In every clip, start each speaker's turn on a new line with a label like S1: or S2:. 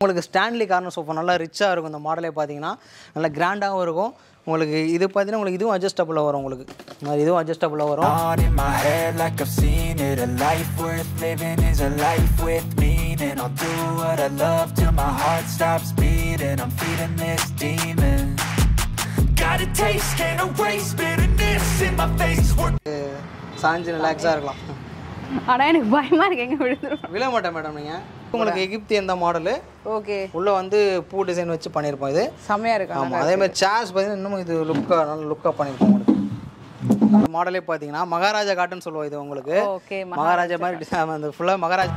S1: உங்களுக்கு Stanley corner sofa நல்லா ரிச்சாக இருக்கும் இந்த மாடலே பார்த்தீங்கன்னா நல்லா கிராண்டாகவும் இருக்கும் உங்களுக்கு இது பார்த்தீங்கன்னா உங்களுக்கு இதுவும் அட்ஜஸ்டபுளாக வரும் உங்களுக்கு இதுவும் அட்ஜஸ்டபுளாக வரும் சாஞ்சு ரிலாக்ஸாக இருக்கலாம்
S2: ஆனா எனக்கு பயமா இருக்கு. எங்க விழுந்துரும்.
S1: விழ மாட்டேன் மேடம் நீங்கள் உங்களுக்கு எகிப்தி எந்த மாடலு
S2: ஓகே.
S1: உள்ளே வந்து பூ டிசைன் வச்சு பண்ணியிருப்போம் இது.
S2: செமையா இருக்கு
S1: ஆமாம் அதே மாதிரி சேர்ஸ் பார்த்தீங்கன்னா இன்னும் இது லுக்காக நல்ல லுக்காக பண்ணியிருக்கோம் உங்களுக்கு. இந்த மாடலே பார்த்தீங்கன்னா மகாராஜா காட்டுன்னு சொல்லுவோம் இது உங்களுக்கு.
S2: ஓகே
S1: மகாராஜா மாதிரி அந்த ஃபுல்லாக மகாராஜா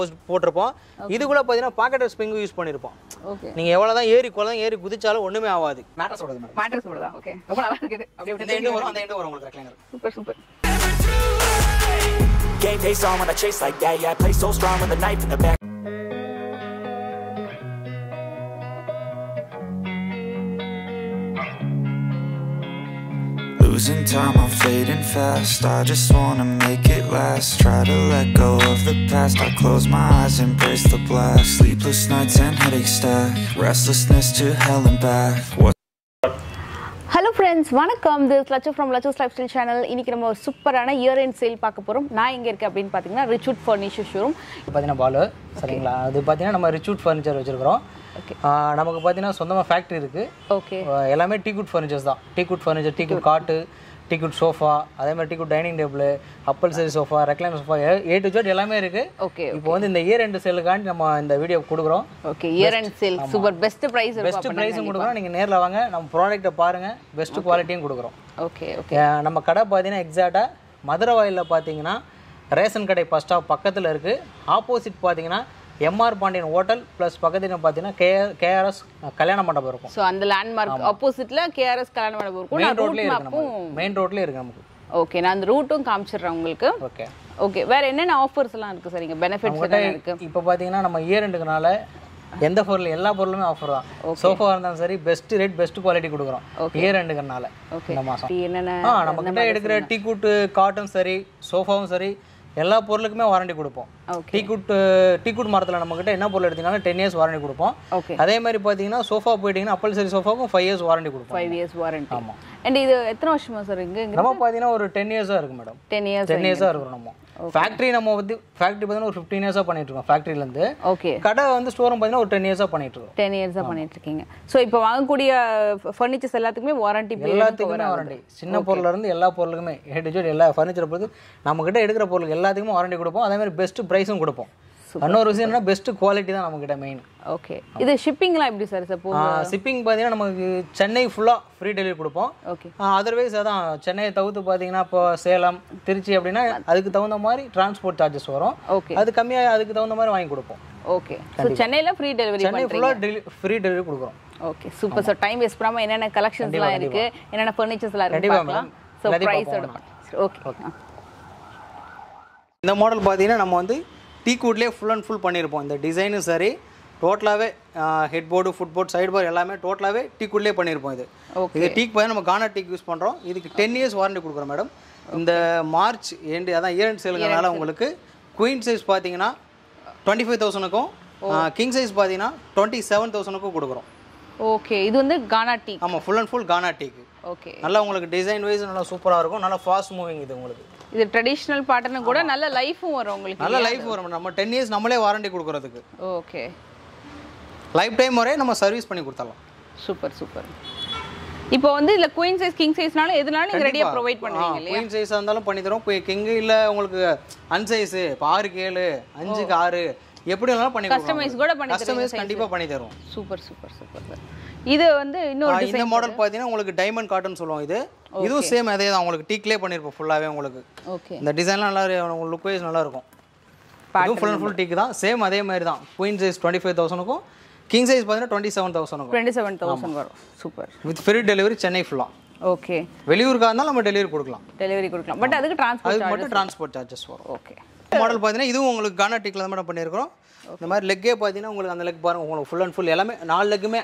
S1: போஸ்ட் போட்டிருப்போம். இது கூட பார்த்தீங்கன்னா பாக்கெட் ஸ்ப்ரிங் யூஸ் பண்ணியிருப்போம்
S2: ஓகே
S1: நீங்கள் எவ்வளோ தான் ஏறி குளம் ஏறி குதிச்சாலும் ஒன்றுமே ஆகாது மேட்டர் சொல்கிறது மேடம்
S2: மேட்ரஸ் போடுதா ஓகே ரொம்ப நல்லா இருக்குது அப்படியே
S1: இந்த எண்டு வரும் அந்த எண்டு வரும் உங்களுக்கு recliner
S2: super super
S3: Game face on when I chase like that Yeah, I play so strong with a knife in the back. Losing time, I'm fading fast. I just wanna make it last. Try to let go of the past. I close my eyes, embrace the blast. Sleepless nights and headaches stack. Restlessness to hell and back. What?
S2: Hello friends வணக்கம். This லட்சம் from லட்சஸ் lifestyle channel இன்னைக்கு நம்ம ஒரு சூப்பரான year end sale பார்க்க போகிறோம் நான் எங்கே இருக்கேன் அப்படின்னு பார்த்தீங்கன்னா ரிச்சுட் ஃபர்னிச்சர் ஷோரூம்
S1: பார்த்தீங்கன்னா பாலு சரிங்களா? அது பார்த்தீங்கன்னா நம்ம ரிச்சூட் ஃபர்னிச்சர் வச்சிருக்கிறோம். நமக்கு பார்த்தீங்கன்னா சொந்தமாக ஃபேக்ட்ரி இருக்குது
S2: ஓகே
S1: எல்லாமே டீகுட் ஃபர்னிச்சர்ஸ் தான். டீகுட் ஃபர்னிச்சர் டீகுட் காட்டு டீகுட் சோஃபா அதே மாதிரி டீகுட் டைனிங் டேபிள் அப்பல் சரி sofa recline sofa A to Z எல்லாமே இருக்குது
S2: ஓகே
S1: இப்போ வந்து இந்த இயர் ரெண்டு சேலுக்காண்டி நம்ம இந்த வீடியோ கொடுக்குறோம்.
S2: Okay year end sale super best price
S1: best ப்ரைஸும் கொடுக்குறோம். நீங்கள் நேரில் வாங்க நம்ம ப்ராடக்ட்டை பாருங்கள் பெஸ்ட் குவாலிட்டியும் கொடுக்குறோம்.
S2: Okay okay.
S1: நம்ம கடை பார்த்தீங்கன்னா எக்ஸாக்டாக மதுரை வாயிலில் பார்த்தீங்கன்னா ரேஷன் கடை ஃபஸ்ட் ஸ்டாப் பக்கத்தில் இருக்குது ஆப்போசிட் பார்த்தீங்கன்னா எம்ஆர் பாண்டியன் ஹோட்டல் ப்ளஸ் பக்கத்தில் பார்த்தீங்கன்னா கே கேஆர்எஸ் கல்யாண மண்டபம் இருக்கும்.
S2: ஸோ அந்த லேண்ட்மார்க் ஆப்போசிட்ல கேஆர்எஸ் கல்யாண மண்டபம் இருக்கும்.
S1: மெயின் ரோட்லேயே இருக்கு மெயின் ரோட்லேயே இருக்குது நமக்கு.
S2: ஓகே நான் அந்த ரூட்டும் காமிச்சிடுறேன் உங்களுக்கு.
S1: ஓகே
S2: ஓகே வேற என்னென்ன ஆஃபர்ஸ் எல்லாம் இருக்கு சரிங்க பெனிஃபிட்ஸ் இருக்கு?
S1: இப்போ பார்த்தீங்கன்னா நம்ம இயர் ரெண்டுக்குனால எந்த பொருள் எல்லா பொருளுமே ஆஃபர் தான். சோஃபா இருந்தாலும் சரி பெஸ்ட் ரேட் பெஸ்ட் குவாலிட்டி கொடுக்குறோம். இயர் ரெண்டுக்குனால
S2: ஓகே
S1: இந்த மாதம் நம்ம கிட்ட எடுக்கிற டீ கூட்டு காட்டும் சரி சோஃபாவும் சரி எல்லா பொருளுக்குமே வாரண்டி கொடுப்போம்.
S2: Okay.
S1: Teak wood teak wood மரத்தில் நம்ம கிட்ட என்ன பொருள் எடுத்தீங்கன்னா டென் இயர்ஸ் வாரண்டி கொடுப்போம். அதே மாதிரி பார்த்தீங்கன்னா சோஃபா போயிட்டீங்கன்னா அப்பல் சரி சோஃபாவுக்கும் ஃபைவ் இயர்ஸ் வாரண்டி கொடுப்போம்.
S2: ஃபைவ் இயர்ஸ் வாரண்டி
S1: ஆமா.
S2: அண்ட் இது எத்தனை வருஷமா சார் இங்க?
S1: நம்ம பார்த்தீங்கன்னா ஒரு டென் இயர்ஸாக இருக்கு மேடம்
S2: டென் இயர்ஸ்
S1: டென் இயர்ஸாக இருக்கிறோம் நம்ம. ஃபேக்ட்ரி நம்ம வந்து ஃபேக்ட்ரி பார்த்தீங்கன்னா ஒரு ஃபிஃப்டீன் இயர்ஸாக பண்ணிட்டு இருக்கோம். ஃபேக்ட்ரிலேருந்து
S2: ஓகே
S1: கடை வந்து ஸ்டோரும் பார்த்தீங்கன்னா ஒரு டென் இயர்ஸாக பண்ணிட்டு இருக்கோம்.
S2: டென் இயர்ஸாக பண்ணிட்டு இருக்கீங்க. ஸோ இப்போ வாங்கக்கூடிய ஃபர்னிச்சர்ஸ் எல்லாத்துக்குமே வாரண்டி
S1: எல்லாத்துக்குமே வாரண்டி சின்ன பொருள்ல இருந்து எல்லா பொருளுக்குமே. ஹெட் எல்லா ஃபர்னிச்சர் பொறுத்து நம்ம கிட்ட எடுக்கிற பொருளுக்கு எல்லாத்துக்குமே வாரண்டி கொடுப்போம். அதே மாதிரி பெஸ்ட் ப்ரைஸும் கொடுப்போம். இன்னொரு விஷயம் என்னன்னா பெஸ்ட் குவாலிட்டி தான் நம்ம கிட்ட மெயின்
S2: ஓகே இது ஷிப்பிங்லாம் எப்படி சார் சப்போஸ்
S1: ஷிப்பிங் பார்த்தீங்கன்னா நமக்கு சென்னை ஃபுல்லாக ஃப்ரீ டெலிவரி கொடுப்போம்.
S2: ஓகே
S1: அதர்வைஸ் அதான் சென்னையை தவிர்த்து பார்த்தீங்கன்னா இப்போ சேலம் திருச்சி அப்படின்னா அதுக்கு தகுந்த மாதிரி டிரான்ஸ்போர்ட் சார்ஜஸ் வரும்.
S2: ஓகே
S1: அது கம்மியாக அதுக்கு தகுந்த மாதிரி வாங்கி கொடுப்போம்.
S2: Okay so Chennai free delivery
S1: Chennai ஃபுல்லாக டெலி ஃப்ரீ டெலிவரி கொடுக்குறோம்.
S2: Okay super so time waste பண்ணாமல் என்னென்ன கலெக்ஷன்ஸ்லாம் இருக்கு? என்னென்ன ஃபர்னிச்சர்ஸ்லாம் இருக்கு
S1: கண்டிப்பா
S2: பார்க்கலாம். ஸோ ப்ரைஸோட ஓகே
S1: இந்த மாடல் பார்த்தீங்கன்னா நம்ம வந்து டீ கூட்லேயே ஃபுல் அண்ட் ஃபுல் பண்ணியிருப்போம் இந்த டிசைனும் சரி டோட்டலாகவே head board food board side board எல்லாமே டோட்டலாகவே டீ கூட்லேயே பண்ணியிருப்போம் இது. இது டீக் பார்த்தீங்கன்னா நம்ம கானா டீக் யூஸ் பண்ணுறோம் இதுக்கு டென் இயர்ஸ் வாரண்டி கொடுக்குறோம் மேடம் இந்த மார்ச் எண்டு அதான் இயர் சேலுங்கனால உங்களுக்கு குயின் சைஸ் பார்த்தீங்கன்னா டுவெண்ட்டி ஃபைவ் தௌசண்ட்க்கும் கிங் சைஸ் பார்த்தீங்கன்னா டுவெண்ட்டி செவன் தௌசண்ட்க்கும் கொடுக்குறோம்.
S2: ஓகே இது வந்து கானா டீ
S1: ஆமாம் ஃபுல் அண்ட் ஃபுல் கானா டீக்கு
S2: ஓகே
S1: நல்லா உங்களுக்கு டிசைன் வைஸ் நல்லா சூப்பராக இருக்கும். நல்லா ஃபாஸ்ட் மூவிங் இது உங்களுக்கு.
S2: இது ட்ரெடிஷ்னல் பேட்டர்னு கூட நல்ல லைஃபும் வரும் உங்களுக்கு
S1: நல்ல லைஃப் வரும். நம்ம டென் இயர்ஸ் நம்மளே வாரண்டி கொடுக்குறதுக்கு.
S2: ஓகே
S1: லைஃப் டைம் வரையே நம்ம சர்வீஸ் பண்ணி கொடுத்துடலாம்.
S2: சூப்பர் சூப்பர் இப்போ வந்து இல்ல குயின் சைஸ் கிங் சைஸ்னாலும் எதுனாலும் நீங்க ரெடியா ப்ரொவைட் பண்ணுவீங்க இல்லையா?
S1: குயின் சைஸாக இருந்தாலும் பண்ணி தரோம் கிங்கு இல்லை உங்களுக்கு அன் சைஸு இப்போ ஆறுக்கு ஏழு அஞ்சுக்கு ஆறு எப்படி வேணாலும் பண்ணி
S2: Customize கூட பண்ணி
S1: கஸ்டமைஸ் கண்டிப்பாக பண்ணி தருவோம்.
S2: சூப்பர் சூப்பர் சூப்பர் இது வந்து இன்னொரு
S1: இந்த மாடல் பார்த்தீங்கன்னா உங்களுக்கு டைமண்ட் காட்டன் சொல்லுவோம் இது. இதுவும் சேம் அதே தான் உங்களுக்கு டீக்லே பண்ணியிருப்போம் ஃபுல்லாகவே உங்களுக்கு.
S2: ஓகே
S1: இந்த டிசைன்லாம் நல்லா உங்களுக்கு லுக் வைஸ் நல்லா இருக்கும் இதுவும் ஃபுல் அண்ட் ஃபுல் டீக் தான். சேம் அதே மாதிரி தான் குயின் சைஸ் டுவெண்ட்டி ஃபைவ் தௌசண்ட்க்கும் கிங் சைஸ் பார்த்தீங்கன்னா டுவெண்ட்டி செவன் தௌசண்ட்க்கும்
S2: டுவெண்ட்டி செவன் தௌசண்ட் வரும். Super
S1: with free delivery Chennai ஃபுல்லாக
S2: ஓகே
S1: வெளியூருக்காக இருந்தாலும் நம்ம டெலிவரி கொடுக்கலாம்.
S2: டெலிவரி கொடுக்கலாம். பட் அதுக்கு டிரான்ஸ்போர்ட்
S1: அதுக்கு மட்டும் டிரான்ஸ்போர்ட் சார்ஜஸ் வரும்.
S2: ஓகே
S1: மாடல் பார்த்தீங்கன்னா இதுவும் உங்களுக்கு கானா டீக்கில் தான் மேடம் பண்ணியிருக்கிறோம் இந்த மாதிரி லெக்கே பார்த்தீங்கன்னா உங்களுக்கு அந்த லெக் பாருங்க. உங்களுக்கு ஃபுல் அண்ட் ஃபுல் எல்லாமே நாலு லெக்குமே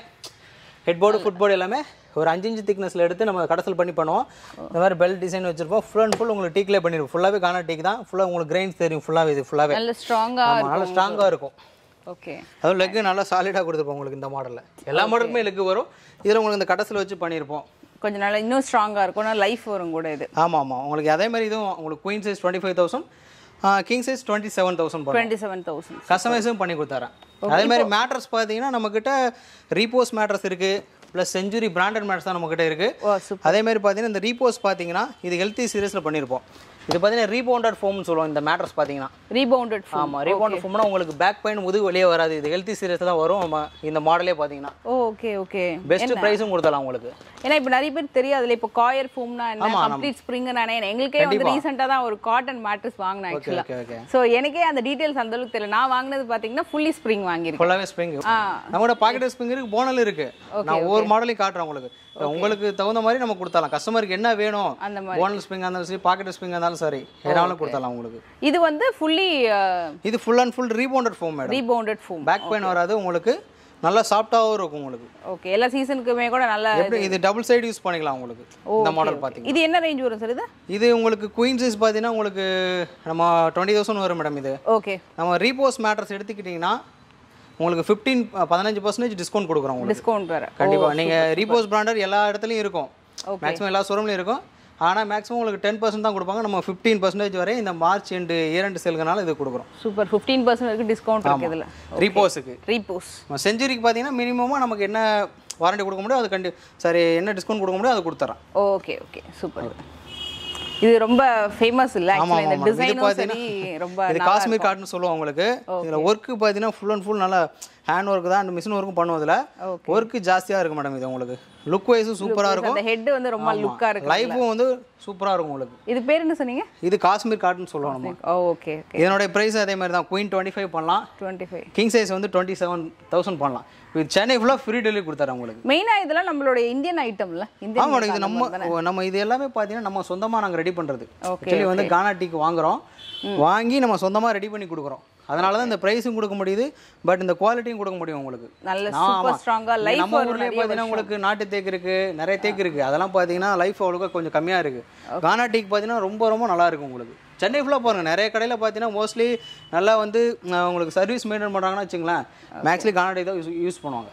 S1: ஹெட் போர்டு ஃபுட் போர்டு எல்லாமே ஒரு அஞ்சு இன்ச்சு திக்னஸில் எடுத்து நம்ம கடசல் பண்ணி பண்ணுவோம். இந்த மாதிரி பெல் டிசைன் வச்சிருப்போம். ஃபுல் அண்ட் ஃபுல் உங்களுக்கு டீக்லேயே பண்ணிருப்போம் ஃபுல்லாகவே கானா டீக் தான். ஃபுல்லாக உங்களுக்கு கிரைன்ஸ் தெரியும். ஃபுல்லாகவே இது ஃபுல்லாகவே
S2: நல்ல ஸ்ட்ராங்கா
S1: ஆமாம் நல்லா ஸ்ட்ராங்காக இருக்கும்.
S2: ஓகே
S1: அதுவும் லெக்கு நல்லா சாலிடாக கொடுத்துருப்போம் உங்களுக்கு இந்த மாடலில் எல்லா மாடலுக்குமே லெக்கு வரும். இதில் உங்களுக்கு இந்த கடசில் வச்சு பண்ணியிருப்போம்
S2: கொஞ்சம் நல்லா இன்னும் ஸ்ட்ராங்கா இருக்கும். லைஃப் வரும் கூட இது.
S1: ஆமாம் ஆமாம் உங்களுக்கு அதே மாதிரி இதுவும் உங்களுக்கு queen size twenty five thousand king size twenty seven thousand
S2: twenty seven thousand
S1: கஸ்டமைஸும் பண்ணி கொடுத்தாரேன் அதே மாதிரி மேட்ரஸ் பார்த்தீங்கன்னா நம்மக்கிட்ட ரீபோஸ் மேட்ரஸ் இருக்குது ப்ளஸ் செஞ்சுரி பிராண்டட் மேட்ரஸ் தான் நம்மக்கிட்ட இருக்குது அதே மாதிரி பார்த்தீங்கன்னா இந்த ரீபோஸ் பார்த்தீங்கன்னா இது ஹெல்த்தி சீரியஸில் பண்ணியிருப்போம் இது பார்த்தீங்கன்னா ரீபவுண்டட் ஃபோம்னு சொல்லுவோம் இந்த மேட்ரஸ் பார்த்தீங்கன்னா
S2: ரீபவுண்டட்
S1: ஆமாம் ரீபவுண்டட் ஃபோம்னா உங்களுக்கு பேக் பெயின் முதுகு வெளியே வராது. இது ஹெல்த்தி சீரியஸ் தான் வரும். ஆமா, இந்த மாடலே பார்த்தீங்கன்னா
S2: ஓகே ஓகே
S1: பெஸ்ட் ப்ரைஸும் கொடுத்தலாம் உங்களுக்கு.
S2: ஏன்னா இப்போ நிறைய பேர் தெரியாதுல இப்போ காயர் ஃபோம்னா என்ன? கம்ப்ளீட் ஸ்ப்ரிங் என்ன எங்களுக்கே வந்து ரீசெண்டாக தான் ஒரு காட்டன் மேட்ரஸ் வாங்கினேன் ஆக்சுவலாக ஸோ எனக்கே அந்த டீடைல்ஸ் அந்த அளவுக்கு தெரியல. நான் வாங்கினது பார்த்தீங்கன்னா ஃபுல்லி ஸ்ப்ரிங் வாங்கியிருக்கேன்.
S1: ஃபுல்லாகவே ஸ்ப்ரிங் நம்மளோட பாக்கெட் ஸ்ப்ரிங் இருக்கு போனல் இருக்கு. நான் ஒவ்வொரு மாடலையும் காட்டுறேன் உங்களுக்கு. உங்களுக்கு தகுந்த மாதிரி நம்ம கொடுத்தலாம் கஸ்டமருக்கு என்ன வேணும்?
S2: அந்த மாதிரி.
S1: போனல் ஸ்ப்ரிங் இருந்தாலும் சரி பாக்கெட் ஸ்ப்ரிங் இருந்தாலும் சரி எதாலும் கொடுத்தலாம் உங்களுக்கு.
S2: இது வந்து ஃபுல்லி
S1: இது full and full rebounded foam madam
S2: rebounded foam
S1: back pain வராது உங்களுக்கு நல்லா சாஃப்டாகவும் இருக்கும் உங்களுக்கு.
S2: ஓகே எல்லா சீசனுக்குமே கூட நல்ல
S1: எப்படி? இது டபுள் சைடு யூஸ் பண்ணிக்கலாம் உங்களுக்கு இந்த மாடல் பார்த்தீங்கன்னா.
S2: இது என்ன ரேஞ்ச் வரும் சார் இது?
S1: இது உங்களுக்கு குயின் சைஸ் பார்த்தீங்கன்னா உங்களுக்கு நம்ம டுவெண்ட்டி தௌசண்ட் வரும் மேடம் இது.
S2: ஓகே
S1: நம்ம ரீபோஸ் மேட்ரஸ் எடுத்துக்கிட்டிங்கன்னா உங்களுக்கு ஃபிஃப்டீன் பதினஞ்சு பர்சன்டேஜ் டிஸ்கவுண்ட் கொடுக்குறோம் உங்களுக்கு.
S2: டிஸ்கவுண்ட் வேற.
S1: கண்டிப்பா. நீங்க ரீபோஸ் பிராண்டர் எல்லா இடத்துலயும் இருக்கும். மேக்ஸிமம் எல்லா ஷோரூம்லையும் இருக்கும். ஆனா மேக்ஸிமம் உங்களுக்கு டென் பர்சன்ட் தான் கொடுப்பாங்க. நம்ம ஃபிஃப்டீன் பர்சன்டேஜ் வரை இந்த மார்ச் எண்டு இரண்டு செல்கனால இது கொடுக்குறோம்.
S2: சூப்பர் ஃபிஃப்டீன் பர்சன்ட் வரைக்கும் டிஸ்கவுண்ட் இருக்கு இதில்.
S1: ரீபோஸுக்கு
S2: ரீபோஸ்
S1: செஞ்சுரிக்கு பார்த்தீங்கன்னா மினிமமாக நமக்கு என்ன வாரண்டி கொடுக்க முடியும் அது கண்டி சரி என்ன டிஸ்கவுண்ட் கொடுக்க முடியும் அது கொடுத்துறேன்
S2: ஓகே ஓகே சூப்பர் இது ரொம்ப ஃபேமஸ் இல்ல இந்த டிசைனும் சரி ரொம்ப
S1: இது காஸ்மிக் கார்ட்னு சொல்லுவோம் உங்களுக்கு. இதில் ஒர்க்கு பார்த்தீங்கன்னா ஃபுல் அண்ட் ஃபுல் நல்லா ஹேண்ட் ஒர்க் தான் அண்ட் மிஷின் ஒர்க்கும் பண்ணுவோம் இதில் ஒர்க்கு ஜாஸ்தியாக இருக்கும் மேடம் இது உங்களுக்கு. லுக் வைஸும் சூப்பராக இருக்கும்.
S2: அந்த ஹெட் வந்து ரொம்ப லுக்கா இருக்கு
S1: லைஃபும் வந்து சூப்பராக இருக்கும் உங்களுக்கு.
S2: இது பேர் என்ன சொன்னீங்க?
S1: இது காஷ்மீர் கார்ட்னு சொல்லுவோம் நம்ம.
S2: ஓகே ஓகே
S1: இதனுடைய ப்ரைஸ் அதே மாதிரி தான். குயின் டுவெண்ட்டி ஃபைவ் பண்ணலாம்.
S2: டுவெண்ட்டி ஃபைவ்
S1: கிங் சைஸ் வந்து டுவெண்ட்டி செவன் தௌசண்ட் பண்ணலாம். இது சென்னை ஃபுல்லாக ஃப்ரீ டெலிவரி கொடுத்தாரு உங்களுக்கு
S2: மெயினா இதெல்லாம் நம்மளோட இந்தியன் ஐட்டம்ல இந்தியன்
S1: ஆமாம் இது நம்ம நம்ம இது எல்லாமே பார்த்தீங்கன்னா நம்ம சொந்தமாக நாங்கள் ரெடி பண்ணுறது ஆக்சுவலி வந்து கானா டீக்கு வாங்குறோம். வாங்கி நம்ம சொந்தமாக ரெடி பண்ணி கொடுக்குறோம். அதனால தான் இந்த ப்ரைஸும் கொடுக்க முடியுது பட் இந்த குவாலிட்டியும் கொடுக்க முடியும் உங்களுக்கு.
S2: நல்ல சூப்பர். ஸ்ட்ராங்கா லைஃப்
S1: நம்ம ஊர்லயே பார்த்தீங்கன்னா உங்களுக்கு நாட்டு தேக்கு இருக்கு நிறைய தேக்கு இருக்கு. அதெல்லாம் பார்த்தீங்கன்னா லைஃப் அவ்வளோக்கா கொஞ்சம் கம்மியாக இருக்கு. கானா டீக்கு பார்த்தீங்கன்னா ரொம்ப ரொம்ப நல்லா இருக்கும் உங்களுக்கு. சென்னை ஃபுல்லாக பாருங்க நிறைய கடையில் பார்த்தீங்கன்னா மோஸ்ட்லி நல்லா வந்து உங்களுக்கு சர்வீஸ் மெயின்டைன் பண்ணுறாங்கன்னா வச்சுங்களேன் மேக்ஸ்லி கானா டீ தான் யூஸ் பண்ணுவாங்க.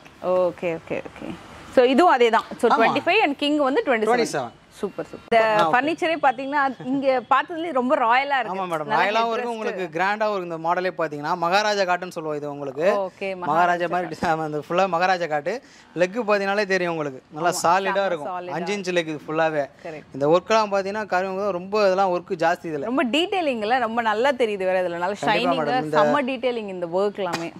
S2: ஓகே ஓகே ஓகே ஸோ இதுவும் அதே தான் so twenty five and king வந்து twenty
S1: twenty
S2: seven super super. இந்த ஃபர்னிச்சரே பார்த்தீங்கன்னா இங்க பார்த்ததுலேயே ரொம்ப ராயலா இருக்கு.
S1: ஆமாம் மேடம். ராயலாகவும் இருக்கும் உங்களுக்கு கிராண்டாகவும் இருக்கும் இந்த மாடலே பார்த்தீங்கன்னா மகாராஜா காட்டுன்னு சொல்லுவோம் இது உங்களுக்கு.
S2: ஓகே
S1: மகாராஜா மாதிரி அந்த ஃபுல்லாக மகாராஜா காட்டு. லெக்கு பார்த்தீங்கனாலே தெரியும் உங்களுக்கு. நல்லா சாலிடாக இருக்கும். அஞ்சு இன்ச் லெக் ஃபுல்லாகவே
S2: Correct.
S1: இந்த ஒர்க்கெலாம் பார்த்தீங்கன்னா கருவங்க ரொம்ப இதெல்லாம் ஒர்க்கு ஜாஸ்தி இதில்.
S2: ரொம்ப டீடைலிங்ல ரொம்ப நல்லா தெரியுது வேற இதுல. நல்ல ஷைனிங் செம்ம டீடைலிங் இந்த ஒர்க் எல்லாமே.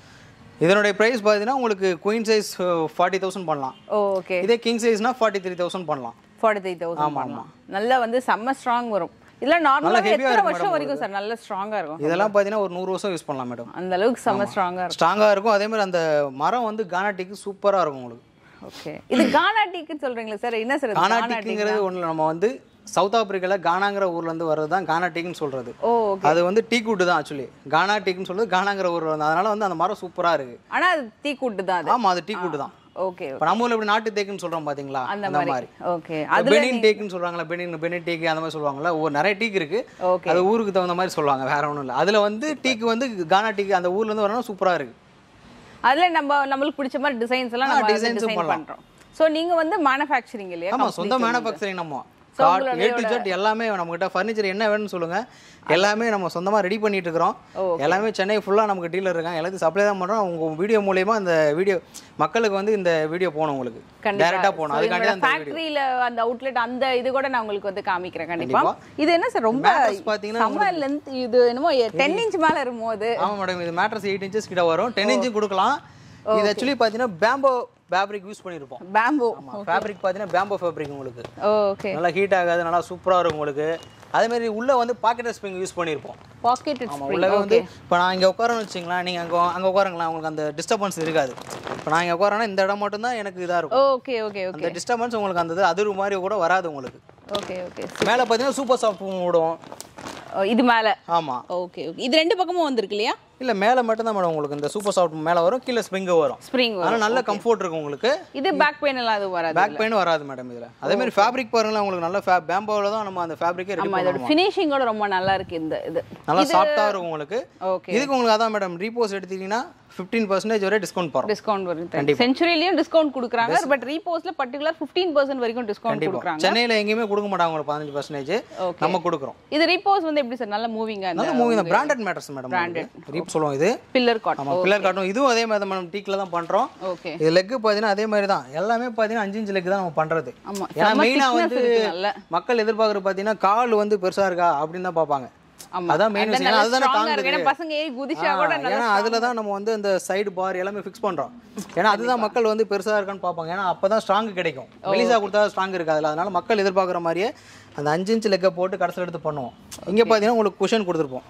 S1: இதனுடைய ப்ரைஸ் பார்த்தீங்கன்னா உங்களுக்கு குயின் சைஸ் ஃபார்ட்டி தௌசண்ட் பண்ணலாம்.
S2: ஓகே
S1: இதே கிங் சைஸ்னா ஃபார்ட்டி த்ரீ தௌசண்ட் பண்ணலாம்.
S2: ஃபார்ட்டி த்ரீ தௌசண்ட் பண்ணலாம் நல்லா வந்து செம்ம ஸ்ட்ராங் வரும். இதெல்லாம் நார்மலாக எத்தனை வருஷம் வரைக்கும் சார்? நல்ல ஸ்ட்ராங்கா இருக்கும்.
S1: இதெல்லாம் பார்த்தீங்கன்னா ஒரு நூறு வருஷம் யூஸ் பண்ணலாம் மேடம்.
S2: அந்த அளவுக்கு செம்ம ஸ்ட்ராங்கா இருக்கும்.
S1: ஸ்ட்ராங்காக இருக்கும். அதே மாதிரி அந்த மரம் வந்து கானாட்டிக்கு சூப்பராக இருக்கும் உங்களுக்கு.
S2: ஓகே இது கானா டீக்குன்னு சொல்றீங்களா சார்? என்ன சார் கானா டீ
S1: கானாட்டிக்குங்கிறது ஒன்று நம்ம வந்து சவுத் ஆப்பிரிக்கால கானாங்கிற ஊர்ல இருந்து வர்றது தான் கானா டீக்குன்னு சொல்றது.
S2: ஓ
S1: அது வந்து டீ கூட்டு தான் ஆக்சுவலி கானா டீக்குன்னு சொல்றது கானாங்கிற ஊர்ல வந்து அதனால வந்து அந்த மரம் சூப்பரா இருக்கு.
S2: ஆனா அது டீ கூட்டு தான் அது.
S1: ஆமா அது டீ கூட்டு தான்.
S2: ஓகே
S1: இப்போ நம்ம ஊர்ல இப்படி நாட்டு தேக்குன்னு சொல்றோம் பாத்தீங்களா?
S2: அந்த மாதிரி. ஓகே
S1: அது பெனின் டேக்குன்னு சொல்றாங்களா பெனின் பெனின் டீக்கு அந்த மாதிரி சொல்லுவாங்கல்ல ஒரு நிறைய டீக்கு இருக்கு.
S2: ஓகே
S1: அது ஊருக்கு தகுந்த மாதிரி சொல்லுவாங்க வேற ஒன்றும் இல்லை. அதுல வந்து டீக்கு வந்து கானா டீக்கு அந்த ஊர்ல இருந்து வரணும் சூப்பரா இருக்கு.
S2: அதுல நம்ம நம்மளுக்கு பிடிச்ச மாதிரி டிசைன்ஸ் எல்லாம் நம்ம
S1: designs
S2: டிசைன்
S1: பண்ணலாம்.
S2: பண்றோம். சோ நீங்க வந்து மேனுஃபேக்சரிங் இல்லையா?
S1: ஆமா சொந்த மேனுஃபேக்சரிங் நம்ம. காட் ஏ டு ஜெட் எல்லாமே நம்ம கிட்ட ஃபர்னிச்சர் என்ன வேணும்னு சொல்லுங்க. எல்லாமே நம்ம சொந்தமா ரெடி பண்ணிட்டு இருக்கிறோம். எல்லாமே சென்னை ஃபுல்லா நமக்கு டீலர் இருக்காங்க. எல்லாத்தையும் சப்ளை தான் பண்றோம். உங்க வீடியோ மூலியமா அந்த வீடியோ மக்களுக்கு வந்து இந்த வீடியோ போகணும் உங்களுக்கு. டைரக்டா போகணும். அதுக்காண்டி வீடியோ
S2: ஃபேக்டரியில அந்த அவுட்லெட் அந்த இது கூட நான் உங்களுக்கு வந்து காமிக்கிறேன் கண்டிப்பா. இது என்ன சார் ரொம்ப
S1: பாத்தீங்கன்னா
S2: லென்த் இது என்னமோ டென் இன்ச் மேல இருக்கும் அது?
S1: ஆமா மேடம் இது மேட்ரஸ் எயிட் இன்ச்சஸ் கிட்ட வரும். டென் இன்ச்சும் கொடுக்கலாம். இது ஆக்சுவலி பாத்தீங்கன்னா பேம்போ ஃபேப்ரிக் யூஸ் பண்ணியிருப்போம்
S2: பேம்போ
S1: ஃபேப்ரிக் பாத்தீங்கன்னா பேம்போ ஃபேப்ரிக் உங்களுக்கு.
S2: ஓகே
S1: நல்லா ஹீட் ஆகாது நல்லா சூப்பரா இருக்கும் உங்களுக்கு. அதே மாதிரி உள்ள வந்து பாக்கெட் ஸ்ப்ரிங் யூஸ் பண்ணியிருப்போம்
S2: பாக்கெட்
S1: ஆமா உள்ளவே வந்து இப்போ நான் இங்கே உட்காரன்னு வச்சுங்களேன் நீங்கள் அங்கே அங்கே உட்காருங்களேன் உங்களுக்கு அந்த டிஸ்டர்பன்ஸ் இருக்காது. இப்போ நான் இங்கே உட்காரனா இந்த இடம் மட்டும்தான் எனக்கு இதாக இருக்கும்.
S2: ஓகே ஓகே ஓகே
S1: அந்த டிஸ்டர்பன்ஸ் உங்களுக்கு அந்த அதிர்வு மாதிரி கூட வராது உங்களுக்கு.
S2: ஓகே ஓகே
S1: மேலே பார்த்தீங்கன்னா சூப்பர் சாஃப்ட் விடும்
S2: இது மேல.
S1: ஆமாம்
S2: ஓகே ஓகே இது ரெண்டு பக்கமும் வந்திருக்கு இல்லையா?
S1: இல்லை மேலே மட்டும் தான் மேடம் உங்களுக்கு இந்த சூப்பர் சாஃப்ட் மேலே வரும் கீழே ஸ்ப்ரிங்கு வரும்.
S2: ஸ்ப்ரிங்
S1: ஆனால் நல்ல கம்ஃபர்ட் இருக்கும் உங்களுக்கு.
S2: இது பேக் பெயின் எல்லாம் அது வராது
S1: பேக் பெயின் வராது மேடம் இதில். அதே மாதிரி ஃபேப்ரிக் பாருங்களேன் உங்களுக்கு நல்ல ஃபே பேம்போவில் தான் நம்ம அந்த ஃபேப்ரிக்கே ரெடி பண்ணுவோம்.
S2: ஃபினிஷிங்கோட ரொம்ப நல்லா இருக்கு இந்த இது.
S1: நல்லா சாஃப்டாக இருக்கும் உங்களுக்கு.
S2: ஓகே
S1: இதுக்கு உங்களுக்கு அதான் மேடம் ரீபோஸ் எடுத்தீங்கன்னா ஃபிஃப்டீன் பர்சன்டேஜ் வரை டிஸ்கவுண்ட் போகிறோம்
S2: டிஸ்கவுண்ட் வரும். செஞ்சுரியிலயும் டிஸ்கவுண்ட் கொடுக்குறாங்க பட் ரீபோஸ்ல பர்டிகுலர் 15% பர்சன்ட் வரைக்கும் டிஸ்கவுண்ட் கொடுக்குறாங்க.
S1: சென்னையில் எங்கேயுமே கொடுக்க மாட்டாங்க உங்களுக்கு பதினஞ்சு பர்சன்டேஜ். நம்ம கொடுக்குறோம்.
S2: இது ரீபோஸ் வந்து எப்படி சார்? நல்ல மூவிங்கா
S1: நல்ல
S2: இந்த
S1: மூவி தான் பிராண்டட் மேட்டர்ஸ் மேடம் ரீப் சொல்லுவோம் இது.
S2: பில்லர் காட்
S1: ஆமாம் பில்லர் காட்டும் இதுவும் அதே மாதிரி தான் மேடம் டீக்கில் தான் பண்ணுறோம்
S2: ஓகே
S1: இது லெக்கு பார்த்தீங்கன்னா அதே மாதிரி தான். எல்லாமே பார்த்தீங்கன்னா அஞ்சு இன்ச்சு லெக் தான் நம்ம பண்ணுறது
S2: ஆமா.
S1: ஏன்னா மெயினாக
S2: thickness
S1: வந்து மக்கள் எதிர்பார்க்குறது பார்த்தீங்கன்னா கால் வந்து பெருசாக இருக்கா அப்படின்னு தான் பார்ப்பாங்க. அதான் மெயின் விஷயம். அதுதானே. தாங்குது.
S2: ஏன்னா பசங்க ஏறி குதிச்சா கூட
S1: ஆ, ஏன்னா அதில் தான் நம்ம வந்து அந்த சைடு பார் எல்லாமே ஃபிக்ஸ் பண்ணுறோம் ஏன்னா அதுதான் மக்கள் வந்து பெருசாக இருக்கான்னு பார்ப்பாங்க. ஏன்னா அப்போ தான் ஸ்ட்ராங் கிடைக்கும் மெலிசா கொடுத்தா ஸ்ட்ராங் இருக்காதுல்ல அதனால மக்கள் எதிர்பார்க்குற மாதிரியே அந்த அஞ்சு இன்ச்சு லெக்கை போட்டு கடைசியில் எடுத்து பண்ணுவோம். இங்கே பார்த்தீங்கன்னா உங்களுக்கு குஷன் கொடுத்துருப்போம்.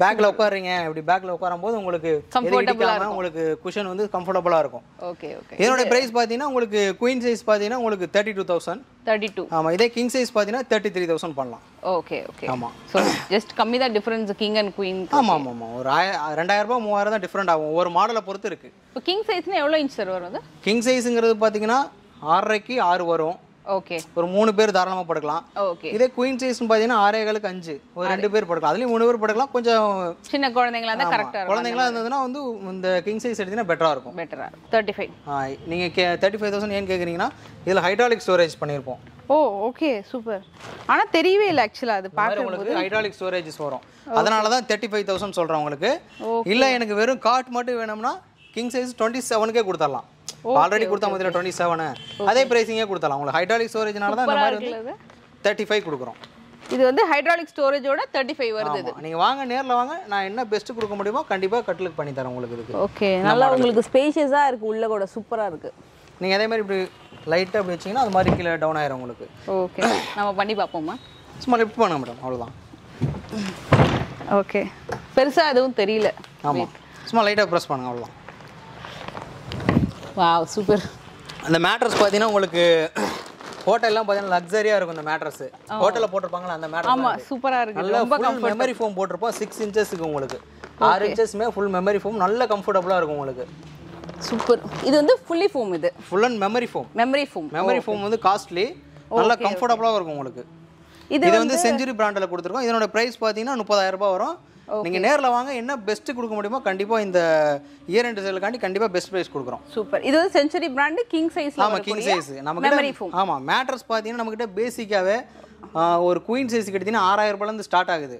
S1: பேக்கில் உட்காருங்க இப்படி பேக்கில் உட்காரும் போது உங்களுக்கு இடிக்காம உங்களுக்கு குஷன் வந்து கம்ஃபர்டபுளாக இருக்கும்.
S2: ஓகே ஓகே
S1: இதனோட பிரைஸ் பார்த்தீங்கன்னா உங்களுக்கு குயின் சைஸ் பார்த்தீங்கன்னா உங்களுக்கு thirty two thousand
S2: thirty two
S1: ஆமாம் இதே கிங் சைஸ் பார்த்தீங்கன்னா தேர்ட்டி த்ரீ தௌசண்ட் பண்ணலாம்.
S2: ஓகே ஓகே
S1: ஆமா.
S2: ஸோ ஜஸ்ட் கம்மி தான் டிஃபரன்ஸ் கிங் அண்ட் குயின்
S1: ஆமாம் ஆமாம் ஆமாம் ஒரு ரெண்டாயிரம் ரூபாய் மூவாயிரம் தான் டிஃப்ரெண்ட் ஆகும். ஒரு மாடலை பொறுத்து இருக்குது
S2: இப்போ கிங் சைஸ்னா எவ்வளோ இன்ச் சார் வரும்
S1: கிங் சைஸுங்கிறது பார்த்தீங்கன்னா ஆறரைக்கு ஆறு வரும்.
S2: ஓகே.
S1: ஒரு மூணு பேர் தாராளமாக படுக்கலாம்.
S2: ஓகே.
S1: இதே குயின் சைஸ்னு பார்த்தீங்கன்னா ஆறேகாலுக்கு அஞ்சு. ஒரு ரெண்டு பேர் படுக்கலாம். அதுலேயும் மூணு பேர் படுக்கலாம். கொஞ்சம்
S2: சின்ன குழந்தைங்களா இருந்தால் கரெக்டாக இருக்கும்.
S1: குழந்தைங்களா இருந்ததுன்னா வந்து இந்த கிங் சைஸ் எடுத்தீங்கன்னா பெட்டராக இருக்கும்.
S2: பெட்டரா தேர்ட்டி ஃபைவ்
S1: நீங்கள் கே தேர்ட்டி ஃபைவ் தௌசண்ட் ஏன்னு கேட்குறீங்கன்னா இதில் ஹைட்ராலிக் ஸ்டோரேஜ் பண்ணியிருப்போம்
S2: ஓ ஓகே சூப்பர் ஆனா தெரியவே இல்லை ஆக்சுவலாக அது பார்க்க
S1: உங்களுக்கு ஹைட்ராலிக் ஸ்டோரேஜஸ் வரும். அதனால தான் தேர்ட்டி ஃபைவ் தௌசண்ட் சொல்கிறேன் உங்களுக்கு இல்லை எனக்கு வெறும் காட் மட்டும் வேணும்னா கிங் சைஸ் டுவெண்ட்டி செவனுக்கே கொடுத்துடலாம். ஆல்ரெடி கொடுத்த முதல்ல டுவெண்ட்டி செவனு அதே ப்ரைஸிங்கே கொடுத்துடலாம். உங்களுக்கு ஹைட்ராலிக் ஸ்டோரேஜ்னால தான் இந்த மாதிரி? வந்து தேர்ட்டி ஃபைவ் கொடுக்குறோம்.
S2: இது வந்து ஹைட்ராலிக் ஸ்டோரேஜோட தேர்ட்டி ஃபைவ் வருது இது.
S1: நீங்கள் வாங்க நேரில் வாங்க. நான் என்ன பெஸ்ட் கொடுக்க முடியுமோ கண்டிப்பாக கட்லுக்கு பண்ணி தரேன் உங்களுக்கு இதுக்கு.
S2: ஓகே. நல்லா உங்களுக்கு ஸ்பேஷியஸாக இருக்கு உள்ள கூட சூப்பராக இருக்கு.
S1: நீங்கள் அதே மாதிரி இப்படி லைட்டாக அப்படி வச்சிங்கன்னா அது மாதிரி கீழே டவுன் ஆயிரும் உங்களுக்கு.
S2: ஓகே. நம்ம பண்ணி பார்ப்போமா?
S1: சும்மா லிஃப்ட் பண்ணுங்க மேடம் அவ்வளோதான்
S2: ஓகே. பெருசா எதுவும் தெரியல.
S1: ஆமாம் சும்மா லைட்டாக ப்ரெஸ் பண்ணுங்க அவ்வளோதான்
S2: வாவ் சூப்பர்
S1: அந்த மேட்ரஸ் பார்த்தீங்கன்னா உங்களுக்கு ஹோட்டல்லாம் பார்த்தீங்கன்னா லக்ஸரியாக இருக்கும் இந்த மேட்ரஸ் ஹோட்டலில் போட்டிருப்பாங்களா அந்த மேட்ரஸ்
S2: ஆமா சூப்பரா இருக்கு
S1: நல்ல மெமரி ஃபோம் போட்டிருப்போம் சிக்ஸ் இன்ச்சஸ்க்கு உங்களுக்கு. ஆறு இன்ச்சஸ்மே ஃபுல் மெமரி ஃபோம் நல்ல கம்ஃபர்டபுளாக இருக்கும் உங்களுக்கு.
S2: சூப்பர் இது வந்து ஃபுல்லி ஃபோம் இது.
S1: Full and memory foam
S2: memory foam
S1: memory foam வந்து காஸ்ட்லி நல்ல கம்ஃபர்டபுளாக இருக்கும் உங்களுக்கு.
S2: இது
S1: இது வந்து செஞ்சுரி பிராண்டில் கொடுத்துருக்கோம். இதனோட ப்ரைஸ் பார்த்தீங்கன்னா முப்பதாயிரம் ரூபாய் வரும். நீங்கள் நேரில் வாங்க என்ன பெஸ்ட் கொடுக்க முடியுமோ கண்டிப்பாக இந்த இயர் ரெண்டு சேலுக்காண்டி கண்டிப்பாக பெஸ்ட் ப்ரைஸ் கொடுக்குறோம்.
S2: சூப்பர் இது வந்து செஞ்சுரி பிராண்ட் கிங் சைஸ்ல
S1: ஆமாம் கிங் சைஸ்
S2: ஃபோம்
S1: ஆமாம் மேட்ரஸ் பார்த்தீங்கன்னா நம்மக்கிட்ட பேசிக்காகவே ஒரு குயின் சைஸ் கிட்டத்தீங்கன்னா ஆறாயிரம் ரூபாயிலேருந்து ஸ்டார்ட் ஆகுது.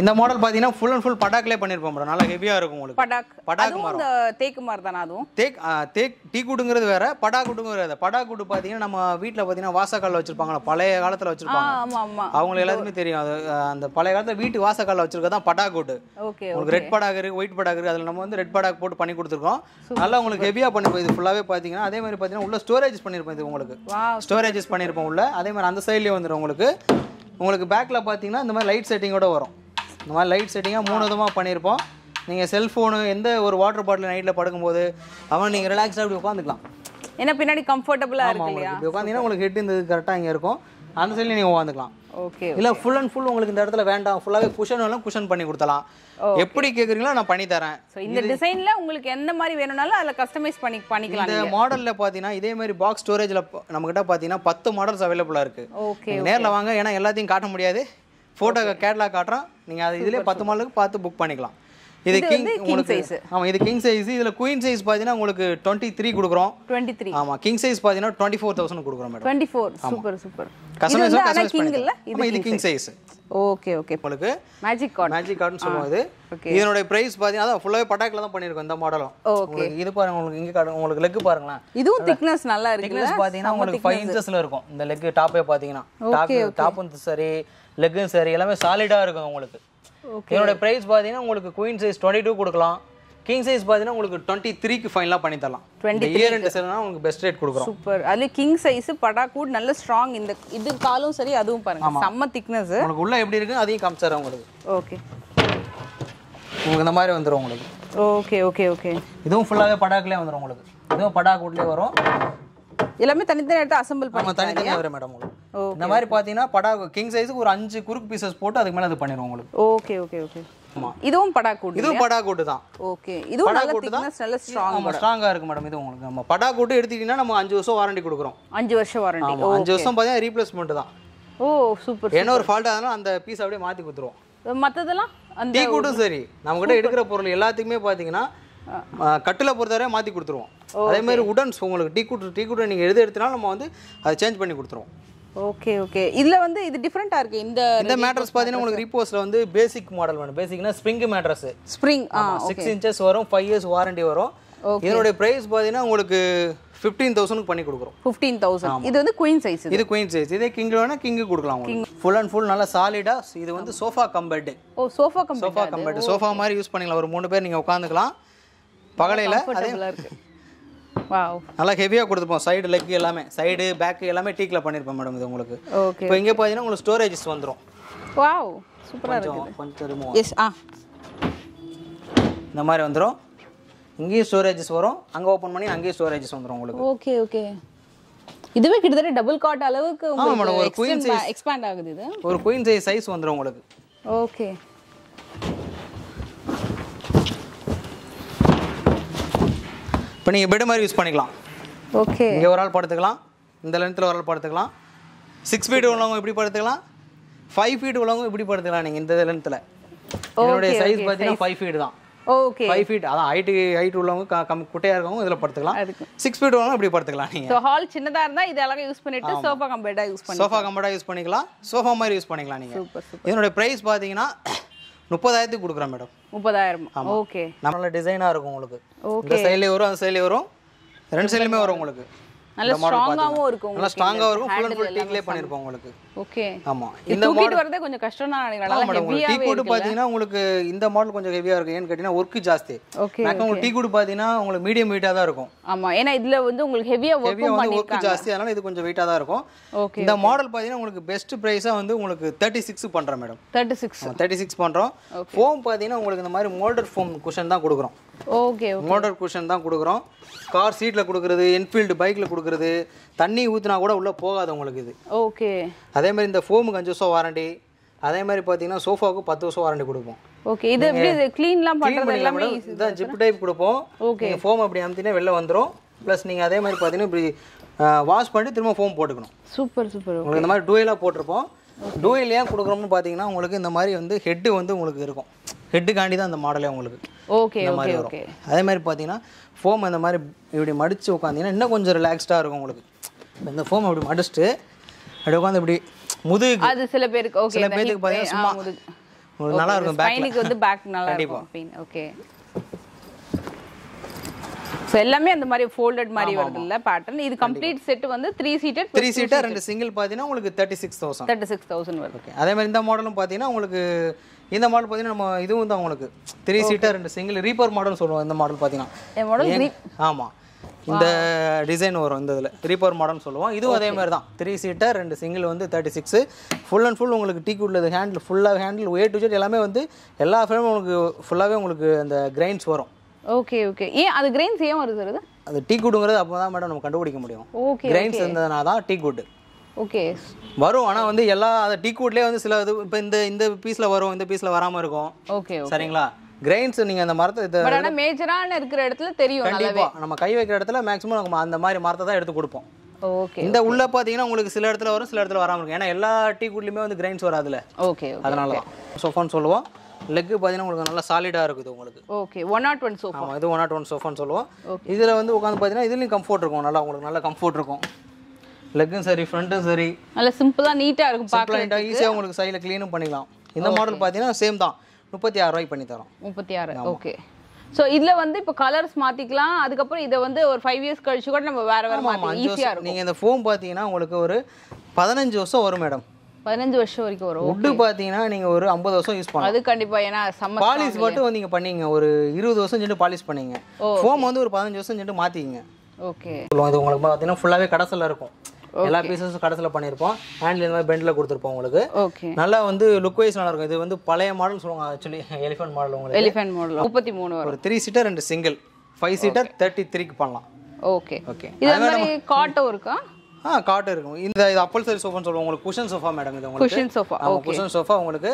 S1: இந்த மாடல் பார்த்தீங்கன்னா ஃபுல் அண்ட் ஃபுல் பட்டாக்லேயே பண்ணியிருப்போம் மேடம் நல்லா ஹெவியாக இருக்கும் உங்களுக்கு.
S2: படாக்.
S1: படாக்
S2: தேக்கு மாதிரி தானே அதுவும்?
S1: தேக் தேக் டீ கூட்டுங்கிறது வேற படா கூட்டுங்கிறது வேற. படா கூட்டு பார்த்தீங்கன்னா நம்ம வீட்டில் பார்த்தீங்கன்னா வாசக்காலில் வச்சிருப்பாங்களா பழைய காலத்தில் வச்சிருப்பாங்க. அவங்களுக்கு எல்லாத்துக்குமே தெரியும். அந்த பழைய காலத்தில் வீட்டு வாசக்காலில் வச்சிருக்கது தான் படா கூட்டு உங்களுக்கு ரெட் படாக் இருக்கு ஒயிட் படாக் இருக்கு அதில் நம்ம வந்து ரெட் படாக் போட்டு பண்ணி கொடுத்துருக்கோம். நல்லா உங்களுக்கு ஹெவியாக பண்ணிருப்போம் இது ஃபுல்லாகவே பார்த்தீங்கன்னா அதே மாதிரி பார்த்தீங்கன்னா உள்ள ஸ்டோரேஜ் பண்ணியிருப்போம் இது உங்களுக்கு. ஸ்டோரேஜஸ் பண்ணியிருப்போம் உள்ள. அதே மாதிரி அந்த சைட்லேயே வந்துடும் உங்களுக்கு. உங்களுக்கு பேக்கில் பார்த்தீங்கன்னா இந்த மாதிரி லைட் செட்டிங்கோட வரும். இந்த மாதிரி லைட் செட்டிங்காக மூணு விதமாக பண்ணியிருப்போம் நீங்கள் செல்ஃபோனு எந்த ஒரு வாட்டர் பாட்டில் நைட்டில் படுக்கும்போது அவன் நீங்கள் ரிலாக்ஸாக அப்படி உட்காந்துக்கலாம்.
S2: ஏன்னா பின்னாடி கம்ஃபர்டபுளா இருக்கு
S1: உங்களுக்கு
S2: இல்லையா?
S1: இப்படி உட்காந்தீங்கன்னா உங்களுக்கு ஹெட் இந்த கரெக்டாக இங்கே இருக்கும். அந்த சைடில் நீங்கள் உட்காந்துக்கலாம்.
S2: ஓகே
S1: இல்லை ஃபுல் அண்ட் ஃபுல் உங்களுக்கு இந்த இடத்துல வேண்டாம். ஃபுல்லாகவே குஷன் எல்லாம் குஷன் பண்ணி கொடுத்தலாம். எப்படி கேட்குறீங்களோ நான் பண்ணி தரேன்.
S2: ஸோ இந்த டிசைன்ல உங்களுக்கு எந்த மாதிரி வேணும்னாலும் அதில் கஸ்டமைஸ் பண்ணி பண்ணிக்கலாம்
S1: இந்த மாடலில் பார்த்தீங்கன்னா இதே மாதிரி பாக்ஸ் ஸ்டோரேஜில் நம்மக்கிட்ட பார்த்தீங்கன்னா பத்து மாடல்ஸ் அவைலபிளாக இருக்குது
S2: ஓகே
S1: நேரில் வாங்க ஏன்னா எல்லாத்தையும் காட்ட முடியாது. ஃபோட்டோ கேட்லாக் காட்டுறோம். நீங்கள் அது இதிலே பத்து மாடலுக்கு பார்த்து புக் பண்ணிக்கலாம். இது கிங் உங்களுக்கு. ஆமாம் இது கிங் சைஸ் இதில் குயின் சைஸ் பார்த்தீங்கன்னா உங்களுக்கு டுவெண்ட்டி த்ரீ கொடுக்குறோம்.
S2: டுவெண்ட்டி த்ரீ
S1: ஆமாம் கிங் சைஸ் பார்த்தீங்கன்னா டுவெண்ட்டி ஃபோர் தௌசண்ட் கொடுக்குறோம் madam
S2: twenty four super super இது கிங்
S1: சைஸ்
S2: ஓகே ஓகே
S1: உங்களுக்கு
S2: மேஜிக் கார்டு
S1: மேஜிக் கார்டுன்னு
S2: okay.
S1: இதனுடைய பிரைஸ் பார்த்தீங்கன்னா அதான் ஃபுல்லாகவே பட்டாக்கில் தான் பண்ணியிருக்கோம் இந்த மாடலும். உங்களுக்கு இது பாருங்க உங்களுக்கு இங்கே காட்டுங்க உங்களுக்கு லெக் பாருங்களேன்.
S2: இதுவும் திக்னஸ் நல்லா இருக்குல்ல?
S1: திக்னஸ் பார்த்தீங்கன்னா உங்களுக்கு ஃபைவ் இன்ச்சஸில் இருக்கும். இந்த லெக் டாப்பே பார்த்தீங்கன்னா டாப் டாப்பும் சரி லெக்கும் சரி எல்லாமே சாலிடாக இருக்கும் உங்களுக்கு. இதனோட ப்ரைஸ் பார்த்தீங்கன்னா உங்களுக்கு குயின் சைஸ் டுவெண்ட்டி டூ கொடுக்கலாம். கிங் சைஸ் பார்த்தீங்கன்னா உங்களுக்கு டுவெண்ட்டி த்ரீக்கு ஃபைனலாக பண்ணி தரலாம். டுவெண்ட்டி இயர் ரெண்டு செல்னா உங்களுக்கு பெஸ்ட் ரேட் கொடுக்குறோம்.
S2: சூப்பர் அதுல கிங் சைஸ் படாக்கூட் நல்ல ஸ்ட்ராங் இந்த இது காலும் சரி அதுவும் பாருங்க. செம்ம திக்னஸ்
S1: உங்களுக்கு உள்ள எப்படி இருக்கு அதையும் காமிச்சார் உங்களுக்கு.
S2: ஓகே
S1: உங்களுக்கு இந்த மாதிரி வந்துடும் உங்களுக்கு.
S2: ஓகே ஓகே ஓகே
S1: இதுவும் ஃபுல்லாகவே படாக்குலேயே வந்துடும் உங்களுக்கு. இதுவும் படாக்கூட்லேயே வரும்.
S2: எல்லாமே தனித்தனி எடுத்து அசெம்பிள் பண்ணி
S1: தனித்தனியாக வரும் மேடம் உங்களுக்கு. இந்த மாதிரி பார்த்தீங்கன்னா படா கிங் சைஸுக்கு ஒரு அஞ்சு குறுக்கு பீசஸ் போட்டு அதுக்கு மேலே அது பண்ணிடுவோம் உங்களுக்கு.
S2: ஓகே ஓகே ஓகே இதுவும் படாக்கூடு
S1: இதுவும் படா கூட்டு தான்.
S2: ஓகே. இதுவும்
S1: படா
S2: நல்ல
S1: கூட்டு தான்.
S2: திக்னஸ் நல்ல ஸ்ட்ராங்
S1: ஆமா ஸ்ட்ராங்கா இருக்கு மேடம் இது உங்களுக்கு நம்ம படா கூட்டு எடுத்துக்கிட்டீங்கன்னா நம்ம அஞ்சு வருஷம் வாரண்டி கொடுக்குறோம்.
S2: அஞ்சு வருஷம் வாரண்டி
S1: அஞ்சு வருஷம் பார்த்தீங்கன்னா ரீப்ளேஸ்மெண்ட் தான்.
S2: ஓ சூப்பர்
S1: என்ன ஒரு ஃபால்ட் ஆனாலும் அந்த பீஸ் அப்படியே மாத்தி கொடுத்துருவோம்
S2: மத்ததெல்லாம் அந்த
S1: டீ கூட்டும் சரி. நம்ம கிட்ட எடுக்கிற பொருள் எல்லாத்துக்குமே பார்த்தீங்கன்னா கட்டில பொறுத்தவரை மாற்றி கொடுத்துருவோம். அதே மாதிரி உடன்ஸ் உங்களுக்கு டீ கூட்டு டீ கூட்டை நீங்கள் எது எடுத்தினாலும் நம்ம வந்து அதை சேஞ்ச் பண்ணி கொடுத்துருவோம்.
S2: ஓகே ஓகே இதுல வந்து இது டிஃப்ரெண்டா இருக்கு. இந்த
S1: இந்த மேட்ரஸ் பார்த்தீங்கன்னா உங்களுக்கு ரீபோஸில் வந்து பேசிக் மாடல் வேணும். பேசிக்னா spring mattress
S2: spring
S1: six inches வரும் ஃபைவ் இயர்ஸ் வாரண்டி வரும். இதனுடைய ப்ரைஸ் பார்த்தீங்கன்னா உங்களுக்கு ஃபிஃப்டீன் தௌசண்ட்க்கு பண்ணி கொடுக்குறோம்.
S2: ஃபிஃப்டீன் தௌசண்ட் இது வந்து குயின் சைஸ் இது.
S1: குயின் சைஸ் இதே கிங் வேணா கிங்கு கொடுக்கலாம் ஃபுல் அண்ட் ஃபுல் நல்லா சாலிடா இது வந்து sofa cum bed
S2: oh sofa company
S1: sofa cum bed sofa மாதிரி யூஸ் பண்ணிக்கலாம். ஒரு மூணு பேர் நீங்கள் உட்காந்துக்கலாம். பகலையில் அதே நல்லா ஹெவியாக கொடுத்துப்போம். சைடு லெக் எல்லாமே. சைடு பேக் எல்லாமே டீக்கில் பண்ணியிருப்போம் மேடம் இது உங்களுக்கு.
S2: ஓகே
S1: இப்போ இங்கே பார்த்தீங்கன்னா உங்களுக்கு ஸ்டோரேஜஸ் வந்துடும்
S2: வாவ் சூப்பரா இருக்கு
S1: கொஞ்சம் ரிமூவ்
S2: எஸ் ஆ.
S1: இந்த மாதிரி வந்துடும் இங்கேயும் ஸ்டோரேஜஸ் வரும். அங்கே ஓப்பன் பண்ணி அங்கேயும் ஸ்டோரேஜஸ் வந்துடும் உங்களுக்கு.
S2: ஓகே ஓகே இதுவே கிட்டத்தட்ட டபுள் காட் அளவுக்கு
S1: madam, ஒரு queen
S2: உங்களுக்கு எக்ஸ்பேண்ட் ஆகுது இது?
S1: ஒரு குயின் சைஸ் சைஸ் வந்துடும் உங்களுக்கு.
S2: ஓகே
S1: இப்போ நீங்கள் பெட் மாதிரி யூஸ் பண்ணிக்கலாம்.
S2: ஓகே
S1: இங்கே ஒரு ஆள் படுத்துக்கலாம். இந்த லென்த்தில் ஒரு ஆள் படுத்துக்கலாம். சிக்ஸ் ஃபீட் உள்ளவங்க இப்படி படுத்துக்கலாம். ஃபைவ் ஃபீட் உள்ளவங்க இப்படி படுத்துக்கலாம் நீங்கள் இந்த லென்த்தில்
S2: Okay,
S1: சைஸ் பார்த்தீங்கன்னா ஃபைவ் ஃபீட் தான்.
S2: ஓகே
S1: ஃபைவ் ஃபீட் அதான் ஹைட்டு ஹைட் உள்ளவங்க க- கம்மி குட்டையாக இருக்கவங்க இதில் படுத்துக்கலாம். சிக்ஸ் ஃபீட் உள்ளவங்க இப்படி படுத்துக்கலாம் நீங்கள்
S2: ஹால் சின்னதா இருந்தா இது அழகா யூஸ் பண்ணிட்டு சோஃபா கம்பெட்டா யூஸ் பண்ணி
S1: சோஃபா கம்பெட்டாக யூஸ் பண்ணிக்கலாம். சோஃபா மாதிரி யூஸ் பண்ணிக்கலாம் நீங்கள் இதனுடைய ப்ரைஸ் பார்த்தீங்கன்னா முப்பதாயிரத்துக்கு கொடுக்குறேன் மேடம்.
S2: முப்பதாயிரம். ஓகே.
S1: நல்ல டிசைனாக இருக்கும் உங்களுக்கு. இந்த சைட்லேயே வரும் அந்த சைட்லேயே வரும். ரெண்டு சைட்லையுமே வரும் உங்களுக்கு.
S2: நல்ல
S1: பார்த்தீங்கன்னா.
S2: இருக்கும்
S1: நல்லா ஸ்ட்ராங்காக இருக்கும். ஃபுல் அண்ட் ஃபுல் டீக்லேயே பண்ணியிருப்போம் உங்களுக்கு.
S2: ஓகே. இது
S1: இந்த
S2: தூக்கிட்டு வரதே கொஞ்சம் கஷ்டம் தான் நினைக்கிறேன்.
S1: டீ கூடு
S2: இருக்கு
S1: பார்த்தீங்கன்னா உங்களுக்கு இந்த மாடல் கொஞ்சம் ஹெவியாக இருக்கும். ஏன்னு கேட்டிங்கன்னா ஒர்க்கு ஜாஸ்தி.
S2: ஓகே
S1: உங்களுக்கு டீ கூடு பார்த்தீங்கன்னா உங்களுக்கு மீடியம் வெயிட்டாக தான் இருக்கும்.
S2: ஆமா. ஏன்னா இதுல வந்து உங்களுக்கு ஹெவியா ஒர்க்கும்
S1: வந்து
S2: பண்ணிருக்காங்க
S1: ஜாஸ்தி. அதனால இது கொஞ்சம் வெயிட்டாக தான் இருக்கும்.
S2: ஓகே
S1: இந்த மாடல் பார்த்தீங்கன்னா உங்களுக்கு பெஸ்ட் ப்ரைஸாக வந்து உங்களுக்கு தேர்ட்டி சிக்ஸ் பண்ணுறேன் madam
S2: thirty six
S1: thirty six பண்ணுறோம் ஃபோம் பார்த்தீங்கன்னா உங்களுக்கு இந்த மாதிரி மோல்டர் ஃபோம் குஷன் தான் கொடுக்குறோம்.
S2: ஓகே
S1: மோல்டர் குஷன் தான் கொடுக்குறோம். கார் சீட்டில் கொடுக்குறது என்ஃபீல்டு பைக்கில் கொடுக்குறது தண்ணி ஊற்றினா கூட உள்ளே போகாது உங்களுக்கு இது.
S2: ஓகே.
S1: அதே மாதிரி இந்த ஃபோமுக்கு அஞ்சு வருஷம் வாரண்டி அதே மாதிரி பார்த்தீங்கன்னா சோஃபாவுக்கு பத்து வருஷம் வாரண்டி கொடுப்போம்.
S2: ஓகே. இது எப்படி க்ளீன்லாம்
S1: பண்ணிக்கலாம்
S2: எல்லாமே
S1: இதான் ஜிப் டைப் கொடுப்போம். நீங்கள் ஃபோம் அப்படி அமுத்தினா வெளில வந்துடும் ப்ளஸ் நீங்கள் அதே மாதிரி பார்த்தீங்கன்னா இப்படி வாஷ் பண்ணிட்டு திரும்ப ஃபோம் போட்டுக்கணும்.
S2: Super super.
S1: உங்களுக்கு இந்த மாதிரி டூயலாக போட்டிருப்போம். டூயல் ஏன் கொடுக்குறோம்னு பார்த்தீங்கன்னா உங்களுக்கு இந்த மாதிரி வந்து ஹெட்டு வந்து உங்களுக்கு இருக்கும். ஹெட்டுக்காண்டி தான் அந்த மாடலே உங்களுக்கு.
S2: ஓகே
S1: இந்த
S2: ஓகே
S1: மாதிரி
S2: ஓகே
S1: வரும். அதே மாதிரி பார்த்தீங்கன்னா ஃபோம் இந்த மாதிரி இப்படி மடித்து உட்காந்தீங்கன்னா இன்னும் கொஞ்சம் ரிலாக்ஸ்டாக இருக்கும் உங்களுக்கு. இந்த ஃபோம் அப்படி மடிச்சுட்டு அப்படி உட்காந்து இப்படி முதுகுக்கு
S2: அது சில பேருக்கு ஓகே
S1: சில பேருக்கு பார்த்தீங்கன்னா சும்மா நல்லா இருக்கும்
S2: ஸ்பைனுக்கு வந்து பேக் நல்லா இருக்கும் பெயின் ஓகே ஸோ எல்லாமே அந்த மாதிரி ஃபோல்டட் மாதிரி வருது இல்ல பேட்டர்ன் இது கம்ப்ளீட் செட் வந்து த்ரீ சீட்டட்
S1: த்ரீ சீட்டாக ரெண்டு சிங்கிள் பார்த்தீங்கன்னா உங்களுக்கு thirty six thousand
S2: thirty six thousand வருது.
S1: ஓகே அதே மாதிரி இந்த மாடலும் பார்த்தீங்கன்னா உங்களுக்கு இந்த மாடல் பார்த்தீங்கன்னா நம்ம இதுவும் தான் உங்களுக்கு. த்ரீ சீட்டாக ரெண்டு சிங்கிள் ரீப்பர் மாடல் சொல்லுவோம் இந்த மாடல் பார்த்தீங்கன்னா.
S2: என் மாடல்
S1: ஏன்- ஆமா. இந்த டிசைன் வரும் இந்த இதில். ரீப்பர் மாடல்னு சொல்லுவோம். இதுவும் அதே மாதிரி தான் த்ரீ சீட்டர் ரெண்டு சிங்கிள் வந்து thirty six full and full உங்களுக்கு டீ உள்ளது. ஹேண்டில் ஃபுல்லாக ஹேண்டில் ஏ டு ஜெட் எல்லாமே வந்து எல்லா ஃப்ரேமும் உங்களுக்கு ஃபுல்லாகவே உங்களுக்கு அந்த கிரைன்ஸ் வரும்.
S2: ஓகே ஓகே ஏன் அது கிரெயின்ஸ் ஏன் வருது
S1: அது டீ குட்டுங்கிறது அப்போ தான் மேடம் நம்ம கண்டுபிடிக்க முடியும்.
S2: ஓகே
S1: கிரைன்ஸ் இருந்ததுனா தான் டீ குட்
S2: ஓகே
S1: வரும். ஆனால் வந்து எல்லா அந்த டீ குட்லேயே வந்து சில இது இப்போ இந்த இந்த பீஸில் வரும் இந்த பீஸில் வராமல் இருக்கும்.
S2: ஓகே
S1: சரிங்களா? கிரைன்ஸ் நீங்கள் அந்த மரத்தை இதை
S2: ஆனா மேஜரான இருக்கிற இடத்துல தெரியும் நல்லாவே.
S1: கண்டிப்பாக நம்ம கை வைக்கிற இடத்துல மேக்ஸிமம் நம்ம அந்த மாதிரி மரத்தை தான் எடுத்து கொடுப்போம்.
S2: ஓகே
S1: இந்த உள்ள பார்த்தீங்கன்னா உங்களுக்கு சில இடத்துல வரும் சில இடத்துல வராமல் இருக்கும். ஏன்னா எல்லா டீ குட்லையுமே வந்து கிரைன்ஸ் வராதுல
S2: ஓகே
S1: அதனால தான். சோஃபான்னு சொல்லுவோம். லெக்கு பார்த்தீங்கன்னா உங்களுக்கு நல்லா சாலிடாக இருக்குது உங்களுக்கு.
S2: Okay one not one sofa
S1: ஆமாம் இது ஒன் நாட் ஒன் சோஃபான்னு சொல்லுவோம். இதில் வந்து உட்காந்து பார்த்தீங்கன்னா இதுலேயும் கம்ஃபோர்ட் இருக்கும். நல்லா உங்களுக்கு நல்ல கம்ஃபோர்ட் இருக்கும். லெக்கும் சரி ஃப்ரண்ட்டும் சரி.
S2: நல்ல சிம்பிளா நீட்டா இருக்கும் பார்க்க
S1: ஈஸியாக உங்களுக்கு சைடில் க்ளீனும் பண்ணிக்கலாம். இந்த மாடல் பார்த்தீங்கன்னா சேம் தான். முப்பத்தி ஆறு ரூபாய்க்கு பண்ணி தரோம்.
S2: முப்பத்தி ஆறு ஓகே சோ இதுல வந்து இப்போ கலர்ஸ் மாத்திக்கலாம் அதுக்கப்புறம் இதை வந்து ஒரு ஃபைவ் இயர்ஸ் கழிச்சு கூட நம்ம வேற வேற
S1: ஆமாம்
S2: மாத்தி
S1: அஞ்சு
S2: ஈஸியா
S1: வருஷம்.
S2: இருக்கும்.
S1: நீங்கள் இந்த ஃபோம் பார்த்தீங்கன்னா உங்களுக்கு ஒரு பதினஞ்சு வருஷம் வரும் மேடம்
S2: பதினஞ்சு வருஷம் வரைக்கும் வரும்
S1: உட்டு பார்த்தீங்கன்னா நீங்கள் ஒரு ஐம்பது வருஷம் யூஸ் பண்ணலாம்.
S2: அது கண்டிப்பா ஏன்னா சம்மர்
S1: பாலிஷ் மட்டும் நீங்கள் பண்ணீங்க ஒரு இருபது வருஷம் சென்று பாலிஷ் பண்ணீங்க. ஃபோம் வந்து ஒரு பதினஞ்சு வருஷம் சென்று மாற்றிக்கிங்க
S2: ஓகே
S1: சொல்லுவோம் இது உங்களுக்கு பார்த்தீங்கன்னா ஃபுல்லாகவே கடைசியில் இருக்கும். எல்லா பீசஸும் கடைசியில் பண்ணியிருப்போம். ஹேண்டில் இந்த மாதிரி பெண்டில் கொடுத்துருப்போம் உங்களுக்கு. நல்லா வந்து லுக் வைஸ் நல்லா இருக்கும். இது வந்து பழைய மாடல் சொல்லுவாங்க. ஆக்சுவலி எலிஃபென்ட் மாடல் உங்களுக்கு.
S2: எலிஃபென்ட் மாடல் முப்பத்தி மூணு
S1: ஒரு த்ரீ சீட்டர் ரெண்டு சிங்கிள் ஃபைவ் சீட்டர் தேர்ட்டி த்ரீக்கு பண்ணலாம்.
S2: ஓகே
S1: ஓகே
S2: இது மாதிரி காட்டும் இருக்கா?
S1: ஆ காட்டு இருக்கும். இந்த இது அப்பல் சரி சோஃபான்னு சொல்லுவோம். உங்களுக்கு குஷன் சோஃபா மேடம் இது உங்களுக்கு.
S2: குஷன் சோஃபா
S1: ஆமாம் குஷன் சோஃபா உங்களுக்கு.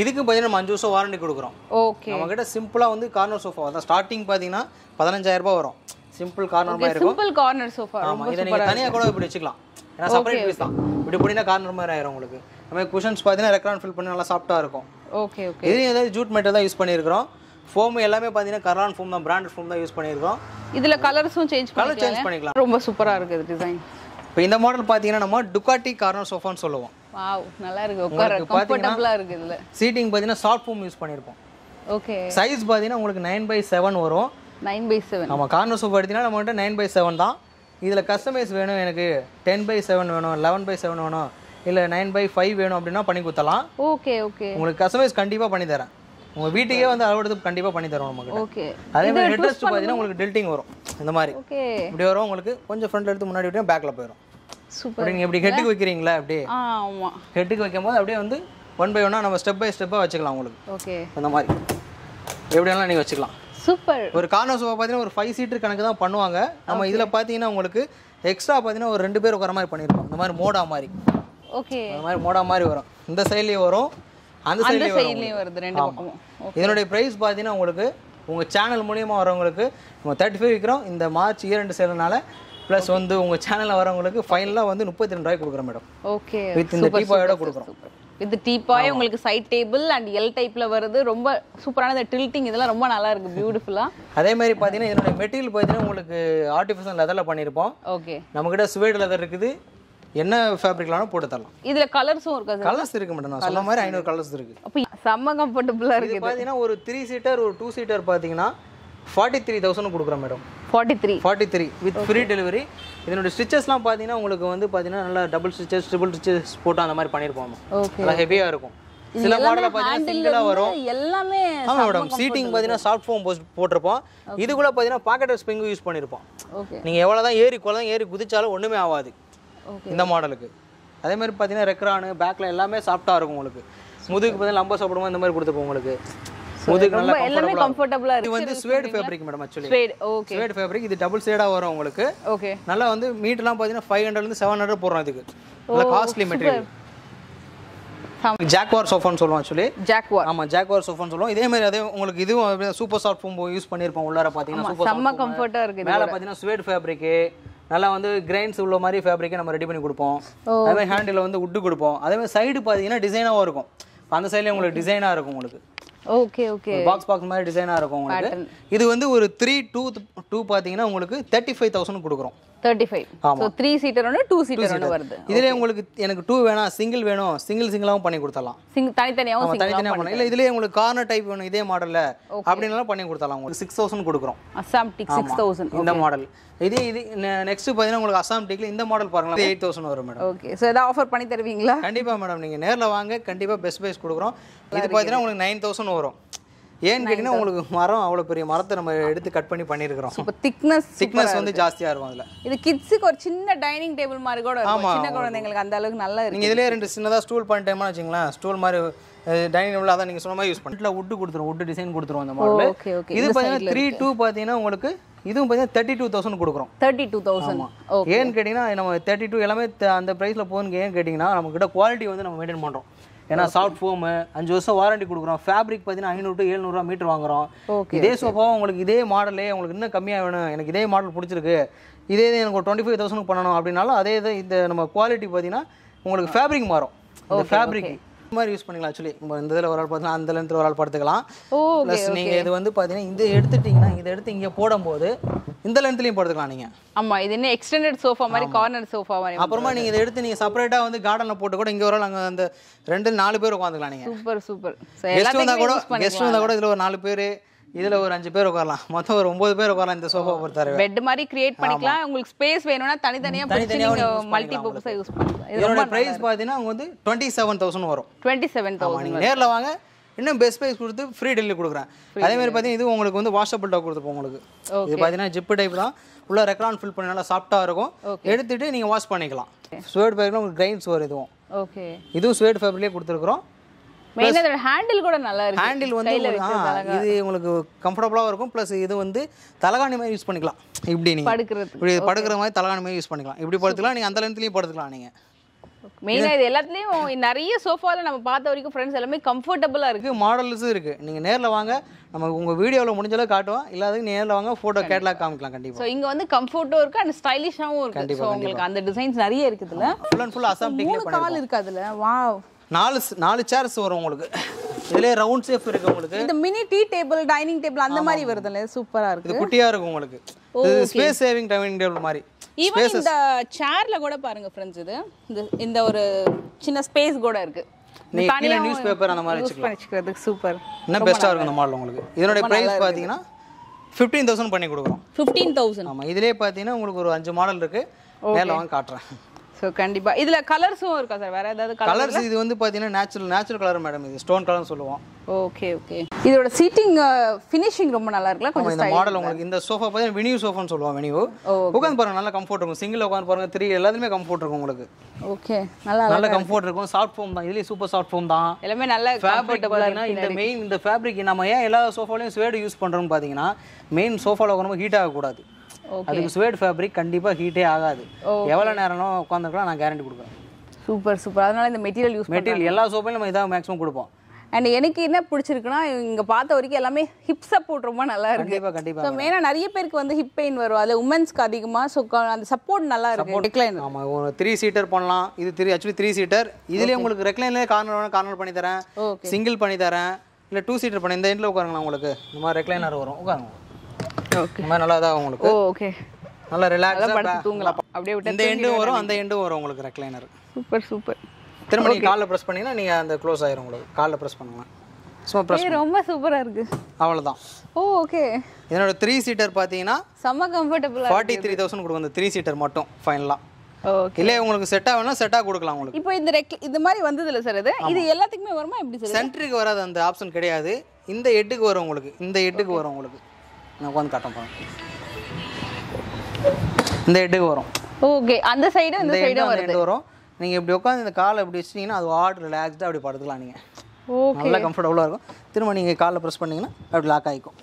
S1: இதுக்கும் பார்த்தீங்கன்னா நம்ம அஞ்சு வருஷம் வாரண்டி கொடுக்குறோம்.
S2: ஓகே
S1: நம்மக்கிட்ட சிம்பிளாக வந்து கார்னர் சோஃபா அதான் ஸ்டார்டிங் பார்த்தீங்கன்னா பதினஞ்சாயிரம் ரூபாய் வரும். சிம்பிள் கார்னர் மாதிரி இருக்கும்.
S2: சிம்பிள் கார்னர் சோஃபா
S1: ஆமா இதை நீங்கள் தனியாக கூட இப்படி வச்சுக்கலாம். ஏன்னா செப்பரேட் பீஸ் தான். இப்படி இப்படின்னா கார்னர் மாதிரி ஆயிரும் உங்களுக்கு. நம்ம குஷன்ஸ் பார்த்தீங்கன்னா ரெக்ரான் ஃபில் பண்ணி நல்லா சாஃப்ட்டாக இருக்கும்.
S2: ஓகே ஓகே
S1: இதுலேயும் ஏதாவது ஜூட் மெட்டல் தான் யூஸ் பண்ணியிருக்கிறோம். ஃபோம் எல்லாமே பார்த்தீங்கன்னா கரான் ஃபோம் தான் பிராண்டட் ஃபோம் தான் யூஸ் பண்ணியிருக்கோம்
S2: இதுல கலர்ஸும் சேஞ்ச்
S1: கலர் சேஞ்ச் பண்ணிக்கலாம்.
S2: ரொம்ப சூப்பரா இருக்குது டிசைன்
S1: இப்போ இந்த மாடல் பார்த்தீங்கன்னா நம்ம டுக்காட்டி கார்னர் சோஃபான்னு சொல்லுவோம்.
S2: வாவ் நல்லா இருக்கு. உட்கார
S1: பாத்தீங்கன்னா-
S2: கம்ஃபர்டபுளா இருக்கு இதுல.
S1: சீட்டிங் பார்த்தீங்கன்னா சாஃப்ட் ஃபோம் யூஸ் பண்ணியிருப்போம்.
S2: ஓகே
S1: சைஸ் பார்த்தீங்கன்னா உங்களுக்கு நைன் பை செவன் வரும்.
S2: நைன் பை செவன்
S1: நம்ம கார்னர் சோஃபா எடுத்தீங்கன்னா நம்மகிட்ட நைன் பை செவன் தான். இதில் கஸ்டமைஸ் வேணும் எனக்கு டென் பை செவன் வேணும் லெவன் பை செவன் வேணும் இல்லை நைன் பை ஃபைவ் வேணும் அப்படின்னா பண்ணி கொடுத்தலாம்
S2: ஓகே ஓகே.
S1: உங்களுக்கு கஸ்டமைஸ் கண்டிப்பாக பண்ணி தரேன். உங்கள் வீட்டுக்கே வந்து அளவெடுத்து கண்டிப்பாக பண்ணி தரோம் நமக்கு
S2: ஓகே.
S1: அதே மாதிரி ஹெட்ரெஸ்ட் பார்த்தீங்கன்னா உங்களுக்கு டில்ட்டிங் வரும். இந்த மாதிரி.
S2: ஓகே.
S1: இப்படி வரும் உங்களுக்கு கொஞ்சம் ஃப்ரண்ட் எடுத்து முன்னாடி விட்டு பேக்கில் போயிடும்.
S2: சூப்பர்.
S1: நீங்கள் இப்படி ஹெட்டுக்கு வைக்கிறீங்களா அப்படியே
S2: ஆமா.
S1: ஹெட்டுக்கு வைக்கும்போது அப்படியே வந்து ஒன் பை ஒன்னாக நம்ம ஸ்டெப் பை ஸ்டெப்பாக வச்சுக்கலாம் உங்களுக்கு.
S2: ஓகே.
S1: அந்த மாதிரி. எப்படி வேணாலும் நீங்கள் வச்சுக்கலாம்.
S2: சூப்பர்.
S1: ஒரு கார்னர் சோஃபா பார்த்தீங்கன்னா ஒரு ஃபைவ் சீட்டர் கணக்கு தான் பண்ணுவாங்க. நம்ம இதில் பார்த்தீங்கன்னா உங்களுக்கு எக்ஸ்ட்ரா பார்த்தீங்கன்னா ஒரு ரெண்டு பேர் உட்கார மாதிரி பண்ணியிருக்கோம் இந்த மாதிரி மோடா மாதிரி.
S2: ஓகே
S1: அந்த மாதிரி மோடா மாதிரி வரும். இந்த சைட்லேயும் வரும். அந்த சைட்லேயும்
S2: வருது ரெண்டு பக்கமும்
S1: இதனுடைய ப்ரைஸ் பார்த்தீங்கன்னா உங்களுக்கு உங்கள் சேனல் மூலியமாக வரவங்களுக்கு நம்ம தேர்ட்டி ஃபைவ் விற்கிறோம் இந்த மார்ச் இரண்டு சேலனால ப்ளஸ் வந்து உங்கள் சேனலில் வரவங்களுக்கு ஃபைனலாக வந்து முப்பத்தி ரெண்டு ரூபாய்க்கு கொடுக்குறோம் மேடம்
S2: ஓகே
S1: வித் இந்த டீப்பாயோட கொடுக்குறோம்.
S2: வித் டீப்பாய் உங்களுக்கு சைட் டேபிள் அண்ட் எல் டைப்ல வருது. ரொம்ப சூப்பரான இந்த டில்ட்டிங் இதெல்லாம் ரொம்ப நல்லா இருக்கு. பியூட்டிஃபுல்லா
S1: அதே மாதிரி பார்த்தீங்கன்னா இதனுடைய மெட்டீரியல் பார்த்தீங்கன்னா உங்களுக்கு ஆர்டிஃபிஷியல் லெதரில் பண்ணியிருப்போம்.
S2: ஓகே
S1: நம்மக்கிட்ட சுவேட் லெதர் இருக்குது. என்ன ஃபேப்ரிக்லாலும் போட்டு தரலாம்.
S2: இதுல கலர்ஸும் இருக்கு
S1: கலர்ஸ் இருக்கு மேடம் நான் சொன்ன மாதிரி ஐநூறு கலர்ஸ் இருக்கு.
S2: அப்ப செம்ம கம்ஃபர்டபுளா இருக்கு
S1: பார்த்தீங்கன்னா ஒரு த்ரீ சீட்டர் ஒரு டூ சீட்டர் பார்த்தீங்கன்னா ஃபார்ட்டி த்ரீ தௌசண்ட் கொடுக்குறோம் madam
S2: forty three
S1: forty three with free delivery இதனுடைய ஸ்டிச்சஸ்லாம் பார்த்தீங்கன்னா உங்களுக்கு வந்து பார்த்தீங்கன்னா நல்லா டபுள் ஸ்டிச்சஸ் ட்ரிபிள் ஸ்டிச்சஸ் போட்டு அந்த மாதிரி பண்ணியிருப்போம் நல்லா ஹெவியாக இருக்கும். சில மாடலில் பார்த்தீங்கன்னா சிங்கிளாக வரும்.
S2: எல்லாமே
S1: ஆமாம் மேடம் சீட்டிங் பார்த்தீங்கன்னா சாஃப்ட் ஃபோம் போட்டிருப்போம். இது கூட பார்த்தீங்கன்னா பாக்கெட் ஸ்ப்ரிங்கும் யூஸ் பண்ணியிருப்போம்.
S2: ஓகே
S1: நீங்கள் எவ்வளோ தான் ஏறி குளம் ஏறி குதிச்சாலும் ஒன்றுமே ஆகாது. இந்த மாடலுக்கு அதே மாதிரி பார்த்தீங்கன்னா ரெக்ரானு பேக்கில் எல்லாமே சாஃப்டாக இருக்கும் உங்களுக்கு. முதுகுக்கு பார்த்தீங்கன்னா லம்ப சாப்பிடும்போது இந்த மாதிரி கொடுத்துருப்போம் உங்களுக்கு. முதுகு நல்லா
S2: ரொம்ப எல்லாமே. கம்ஃபர்டபுளா
S1: இது வந்து suede fabric madam actually
S2: suede okay
S1: suede fabric இது டபுள் ஷேடாக வரும் உங்களுக்கு.
S2: ஓகே
S1: நல்லா வந்து மீட்டர்லாம் ஃபைவ் ஹண்ட்ரட்லேருந்து செவன் ஹண்ட்ரட் போடுறோம் இதுக்கு. நல்லா காஸ்ட்லி மெட்டீரியல் ஜாக்வார் சோஃபான்னு சொல்லுவோம் ஆக்சுவலி
S2: ஜாக்வார்
S1: ஆமாம் ஜாக்வார் சோஃபான்னு சொல்லுவோம். இதே மாதிரி அதே உங்களுக்கு இதுவும் சூப்பர் சாஃப்ட் ஃபோம் யூஸ் பண்ணியிருப்போம் உள்ளார பார்த்தீங்கன்னா சூப்பர்
S2: செம்ம கம்ஃபர்ட்டா இருக்கு
S1: மேலே பார்த்தீங்கன்னா ஸ்வேட் ஃபேப்ரிக்கு நல்லா வந்து கிரைன்ஸ் உள்ள மாதிரி ஃபேப்ரிக்கை நம்ம ரெடி பண்ணி கொடுப்போம். அதே மாதிரி ஹேண்டில் வந்து உட்டு கொடுப்போம். அதே மாதிரி சைடு பார்த்தீங்கன்னா டிசைனாகவும் இருக்கும். அந்த சைட்லேயும் உங்களுக்கு டிசைனாக இருக்கும் உங்களுக்கு.
S2: ஓகே ஓகே
S1: பாக்ஸ் பாக்ஸ் மாதிரி டிசைனாக இருக்கும் உங்களுக்கு. இது வந்து ஒரு த்ரீ டூ டூ பார்த்தீங்கன்னா உங்களுக்கு தேர்ட்டி ஃபைவ் தௌசண்ட் கொடுக்குறோம்.
S2: Thirty five so three seater ஒன்று டூ சீட்டர் ஒன்று வருது.
S1: இதுலேயே உங்களுக்கு எனக்கு டூ வேணாம் சிங்கிள் வேணும் சிங்கிள் சிங்கிளாகவும் பண்ணி கொடுத்துடலாம்.
S2: சிங் தனித்தனியாகவும்
S1: தனித்தனியாக பண்ணலாம். இல்லை இதுலேயே உங்களுக்கு கார்னர் டைப் வேணும் இதே மாடலில் அப்படின்னாலும் பண்ணி கொடுத்துடலாம். உங்களுக்கு சிக்ஸ் தௌசண்ட் கொடுக்குறோம்.
S2: டிக் சிக்ஸ் தௌசண்ட்
S1: இந்த மாடல் இதே இது நெக்ஸ்ட் பார்த்தீங்கன்னா உங்களுக்கு அசாம் இந்த மாடல் பாருங்களேன். எயிட் தௌசண்ட் வரும் மேடம்
S2: ஓகே ஸோ ஆஃபர் பண்ணி தருவீங்களா?
S1: கண்டிப்பா மேடம் நீங்க நேர்ல வாங்க. கண்டிப்பா பெஸ்ட் ப்ரைஸ் கொடுக்குறோம். இது பார்த்தீங்கன்னா உங்களுக்கு நைன் தௌசண்ட் வரும். ஏன்னு கேட்டிங்கன்னா உங்களுக்கு மரம் அவ்வளோ பெரிய மரத்தை நம்ம எடுத்து கட் பண்ணி பண்ணியிருக்கிறோம்
S2: இப்போ திக்னஸ்
S1: திக்னஸ் வந்து ஜாஸ்தியாக இருக்கும் அதில்.
S2: இது கிட்ஸுக்கு ஒரு சின்ன டைனிங் டேபிள் மாதிரி கூட இருக்கும். சின்ன குழந்தைங்களுக்கு அந்த அளவுக்கு நல்லா இருக்கு.
S1: நீங்கள் இதுலேயே ரெண்டு சின்னதாக ஸ்டூல் பண்ணிட்டேமா வச்சுங்களேன் ஸ்டூல் மாதிரி டைனிங் டேபிள் அதான் நீங்கள் சொன்ன மாதிரி யூஸ் பண்ணிட்டு உட்டு கொடுத்துரும் உட்டு டிசைன் கொடுத்துரும் அந்த மாடல்
S2: ஓகே ஓகே
S1: இது பார்த்தீங்கன்னா த்ரீ டூ பார்த்தீங்கன்னா உங்களுக்கு இதுவும் பார்த்தீங்கன்னா தேர்ட்டி டூ தௌசண்ட் கொடுக்குறோம்
S2: தேர்ட்டி டூ தௌசண்ட்
S1: ஏன்னு கேட்டிங்கன்னா நம்ம தேர்ட்டி டூ எல்லாமே அந்த ப்ரைஸில் போகணுங்க ஏன்னு கேட்டிங்கன்னா நம்மக்கிட்ட குவாலிட்டி வந்து நம்ம மெயின்டைன் பண்ணுறோம் ஏன்னா சாஃப்ட் ஃபோமு அஞ்சு வருஷம் வாரண்டி கொடுக்குறோம். ஃபேப்ரிக் பார்த்தீங்கன்னா ஐநூறு டு எழுநூறுவா மீட்டர் வாங்குறோம். இதே சோஃபாவும் உங்களுக்கு இதே மாடலே உங்களுக்கு இன்னும் கம்மியாக வேணும். எனக்கு இதே மாடல் பிடிச்சிருக்கு. இதே இது எனக்கு டுவெண்ட்டி ஃபைவ் தௌசண்ட் பண்ணணும் அப்படின்னாலும் அதே இது இந்த நம்ம குவாலிட்டி பார்த்தீங்கன்னா உங்களுக்கு ஃபேப்ரிக் மாறும். ஃபேப்ரிக் மாதிரி யூஸ் பண்ணிக்கலாம் ஆக்சுவலி இந்த இதில் ஒரு ஆள் பார்த்தீங்கன்னா அந்த லென்த்தில் ஒரு ஆள் படுத்துக்கலாம் ப்ளஸ் நீங்கள் இது வந்து பார்த்தீங்கன்னா இந்த எடுத்துட்டிங்கன்னா இதை எடுத்து இங்கே போடும்போது இந்த லென்த்லையும் படுத்துக்கலாம் நீங்கள்
S2: ஆமா இது என்ன எக்ஸ்டெண்டட் சோஃபா மாதிரி கார்னர் சோஃபா மாதிரி
S1: அப்புறமா நீங்க இதை எடுத்து நீங்க செப்பரேட்டா வந்து கார்டன்ல போட்டு கூட இங்க ஒரு ஆள் அங்க அந்த ரெண்டு நாலு பேர் உட்காந்துக்கலாம் நீங்க.
S2: Super super.
S1: கெஸ்ட் வந்தா கூட கெஸ்ட் வந்தா கூட இதுல ஒரு நாலு பேர் இதுல ஒரு அஞ்சு பேர் உட்காரலாம். மொத்தம் ஒரு ஒன்பது பேர் உட்காரலாம் இந்த சோஃபா பொறுத்தவரை
S2: பெட் மாதிரி கிரியேட் பண்ணிக்கலாம். உங்களுக்கு ஸ்பேஸ் வேணும்னா தனித்தனியா
S1: use
S2: மல்டி பர்பஸா யூஸ் பண்ணிக்கலாம். இது
S1: இதோட பிரைஸ் பாத்தீங்கன்னா வந்து டுவெண்ட்டி செவன் தௌசண்ட் வரும்
S2: டுவெண்ட்டி செவன் தௌசண்ட்
S1: நேர்ல வாங்க. இன்னும் பெஸ்ட் ப்ரைஸ் கொடுத்து ஃப்ரீ டெலிவரி கொடுக்குறேன். அதே மாதிரி பார்த்தீங்கன்னா இது உங்களுக்கு வந்து வாஷபிள் டாக் கொடுத்துப்போம் உங்களுக்கு. இது பார்த்தீங்கன்னா ஜிப்பு டைப் தான். உள்ள ரெக்ரான் ஃபில் பண்ணி நல்லா சாஃப்டாக இருக்கும். எடுத்துட்டு நீங்க வாஷ் பண்ணிக்கலாம். ஸ்வேட் ஃபேப்ரிக்ல உங்களுக்கு கிரைன்ஸ் வரும் இதுவும்.
S2: ஓகே
S1: இதுவும் ஸ்வேட் ஃபேப்ரிக்லேயே கொடுத்துருக்குறோம்.
S2: ஹேண்டில் கூட நல்லா இருக்கு.
S1: ஹேண்டில் வந்து இது உங்களுக்கு கம்ஃபர்டபுளாக இருக்கும். ப்ளஸ் இது வந்து தலகாணி மாதிரி யூஸ் பண்ணிக்கலாம். இப்படி நீங்கள்
S2: படுக்கிறது.
S1: இப்படி படுக்கிற மாதிரி தலகாணி மாதிரி யூஸ் பண்ணிக்கலாம். இப்படி படுத்துக்கலாம். நீங்கள் அந்த லென்த்லேயும் படுத்துக்கலாம் நீங்கள்
S2: மெயினாக இது எல்லாத்துலேயும் நிறைய சோஃபாவில் நம்ம பார்த்த வரைக்கும் ஃப்ரெண்ட்ஸ் எல்லாமே கம்ஃபர்டபுளாக இருக்குது
S1: இருக்கு மாடல்ஸும் இருக்கு. நீங்க நேர்ல வாங்க. நம்ம உங்க வீடியோவில் முடிஞ்ச அளவுக்கு காட்டுவோம். இல்லாத நேர்ல வாங்க போட்டோ கேட்லாக் காமிக்கலாம் கண்டிப்பா.
S2: ஸோ இங்கே வந்து கம்ஃபர்ட்டும் இருக்குது அண்ட் ஸ்டைலிஷாகவும் இருக்குது ஸோ உங்களுக்கு அந்த டிசைன்ஸ் நிறைய இருக்குதுல்ல
S1: ஃபுல் அண்ட் ஃபுல் அசாம்
S2: மூணு கால் இருக்கு அதில். வாவ்
S1: நாலு நாலு சேர்ஸ் வரும் உங்களுக்கு. இதுலயே ரவுண்ட் ஷேப் இருக்கு உங்களுக்கு.
S2: இந்த mini tea table dining table அந்த மாதிரி வருதுல்ல சூப்பராக இருக்கு.
S1: இது குட்டியா இருக்கும் உங்களுக்கு. இது ஸ்பேஸ் சேவிங் டைனிங் டேபிள் மாதிரி.
S2: ஈவன் இந்த சேர்ல கூட பாருங்க ஃப்ரெண்ட்ஸ் இது. இந்த ஒரு சின்ன ஸ்பேஸ் கூட இருக்கு.
S1: நீங்க நியூஸ் பேப்பர் அந்த மாதிரி
S2: பண்ணிக்கிறதுக்கு சூப்பர்
S1: இன்னும் பெஸ்ட்டாக இருக்கும் இந்த மாடல் உங்களுக்கு. இதனுடைய ப்ரைஸ் பார்த்தீங்கன்னா ஃபிஃப்டீன் தௌசண்ட் பண்ணி கொடுக்குறோம்.
S2: ஃபிஃப்டீன் தௌசண்ட்
S1: ஆமாம் இதுலேயே பார்த்தீங்கன்னா உங்களுக்கு ஒரு அஞ்சு மாடல் இருக்கு. நேரில் வாங்க காட்டுறேன்.
S2: ஸோ கண்டிப்பா. இதுல கலர்ஸும் இருக்கா சார் வேற ஏதாவது கலர்
S1: கலர்ஸ் இது வந்து பார்த்தீங்கன்னா நேச்சுரல் நேச்சுரல் கலர் மேடம் இது. ஸ்டோன் கலர்னு சொல்லுவோம்.
S2: ஓகே ஓகே இதோட சீட்டிங் ஃபினிஷிங் ரொம்ப நல்லா இருக்குல்ல?
S1: ஆமா,
S2: கொஞ்சம்
S1: இந்த மாடல் உங்களுக்கு இந்த சோஃபா பார்த்தீங்கன்னா வெனியூ சோஃபான்னு சொல்லுவோம் வெனியூ உட்காந்து பாருங்க நல்லா கம்ஃபர்ட் இருக்கும். சிங்கிள் உட்காந்து பாருங்க த்ரீ எல்லாத்துமே கம்ஃபர்ட் இருக்கும் உங்களுக்கு.
S2: ஓகே நல்லா
S1: நல்ல கம்ஃபர்ட் இருக்கும். சாஃப்ட் ஃபோம் தான். இதுலேயே சூப்பர் சாஃப்ட் ஃபோம் தான்.
S2: எல்லாமே நல்ல
S1: ஃபேப்ரிக் பார்த்தீங்கன்னா இந்த மெயின் இந்த ஃபேப்ரிக் நம்ம ஏன் எல்லா சோஃபாலையும் ஸ்வேடு யூஸ் பண்ணுறோம்னு பார்த்தீங்கன்னா மெயின் சோஃபாவில் உட்காந்து ஹீட் ஆகக்கூடாது. அதுக்கு ஸ்வேட் ஃபேப்ரிக் கண்டிப்பாக ஹீட்டே ஆகாது. எவ்வளோ நேரம் உட்காந்துருக்கலாம் நான் கேரண்டி கொடுக்குறேன்.
S2: சூப்பர் சூப்பர் அதனால இந்த மெட்டீரியல் யூஸ்
S1: மெட்டீரியல் எல்லா சோஃபாலையும் நம்ம இதாக மேக்ஸிமம் கொடுப்போம்.
S2: அண்ட் எனக்கு என்ன பிடிச்சிருக்குன்னா இங்க பார்த்த வரைக்கும் எல்லாமே ஹிப் சப்போர்ட் ரொம்ப நல்லா இருக்கு.
S1: கண்டிப்பாக கண்டிப்பாக
S2: ஸோ மெயினாக நிறைய பேருக்கு வந்து ஹிப் பெயின் வரும். அது உமன்ஸ்க்கு அதிகமாக ஸோ அந்த சப்போர்ட் நல்லா இருக்கு. ரெக்லைன்
S1: ஆமாம் ஒரு த்ரீ சீட்டர் பண்ணலாம். இது த்ரீ ஆக்சுவலி த்ரீ சீட்டர் இதுலேயே உங்களுக்கு ரெக்லைன்லேயே கார்னர் வேணும் கார்னர் பண்ணி தரேன். சிங்கிள் பண்ணி தரேன். இல்லை டூ சீட்டர் பண்ணி இந்த எண்டில் உட்காருங்களா உங்களுக்கு. இந்த மாதிரி ரெக்லைனர் வரும். உட்காருங்க.
S2: ஓகே
S1: நல்லா தான் உங்களுக்கு.
S2: ஓ ஓகே
S1: நல்லா ரிலாக்ஸாக
S2: படுத்து தூங்கலாம். அப்படியே விட்டு
S1: இந்த எண்டும் வரும் அந்த எண்டும் வரும் உங்களுக்கு ரெக்லைனர்
S2: சூப்பர் சூப்பர்
S1: திரும்ப நீங்கள் காலில் ப்ரெஸ் பண்ணீங்கன்னா நீங்கள் அந்த க்ளோஸ் ஆயிரும் உங்களுக்கு. காலில் ப்ரெஸ் பண்ணுவேன் சும்மா ப்ரெஸ்
S2: ரொம்ப சூப்பரா இருக்கு.
S1: அவ்வளோதான்
S2: ஓ ஓகே
S1: இதனோட த்ரீ சீட்டர் பார்த்தீங்கன்னா
S2: செம்ம கம்ஃபர்டபுளா
S1: ஃபார்ட்டி த்ரீ தௌசண்ட் கொடுக்கும் இந்த த்ரீ சீட்டர் மட்டும் ஃபைனலாக
S2: ஓகே
S1: இல்லை உங்களுக்கு செட்டாக வேணால் செட்டாக கொடுக்கலாம் உங்களுக்கு.
S2: இப்போ இந்த இந்த மாதிரி வந்ததுல சார் இது? இது எல்லாத்துக்குமே வருமா? எப்படி சார்
S1: சென்ட்ருக்கு வராது அந்த ஆப்ஷன் கிடையாது. இந்த எட்டுக்கு வரும் உங்களுக்கு. இந்த எட்டுக்கு வரும் உங்களுக்கு. நான் உட்காந்து பாருங்க இந்த எட்டுக்கு வரும்.
S2: ஓகே அந்த சைடும் இந்த
S1: அந்த
S2: வருது.
S1: வரும். நீங்கள் இப்படி உட்காந்து இந்த காலை இப்படி வச்சிட்டிங்கன்னா அது வாட் ரிலாக்ஸ்டாக அப்படி படுத்துக்கலாம் நீங்கள்
S2: ஓகே
S1: நல்லா கம்ஃபர்டபுளாக இருக்கும். திரும்ப நீங்கள் காலில் ப்ரெஸ் பண்ணீங்கன்னா அப்படி லாக் ஆகிக்கும்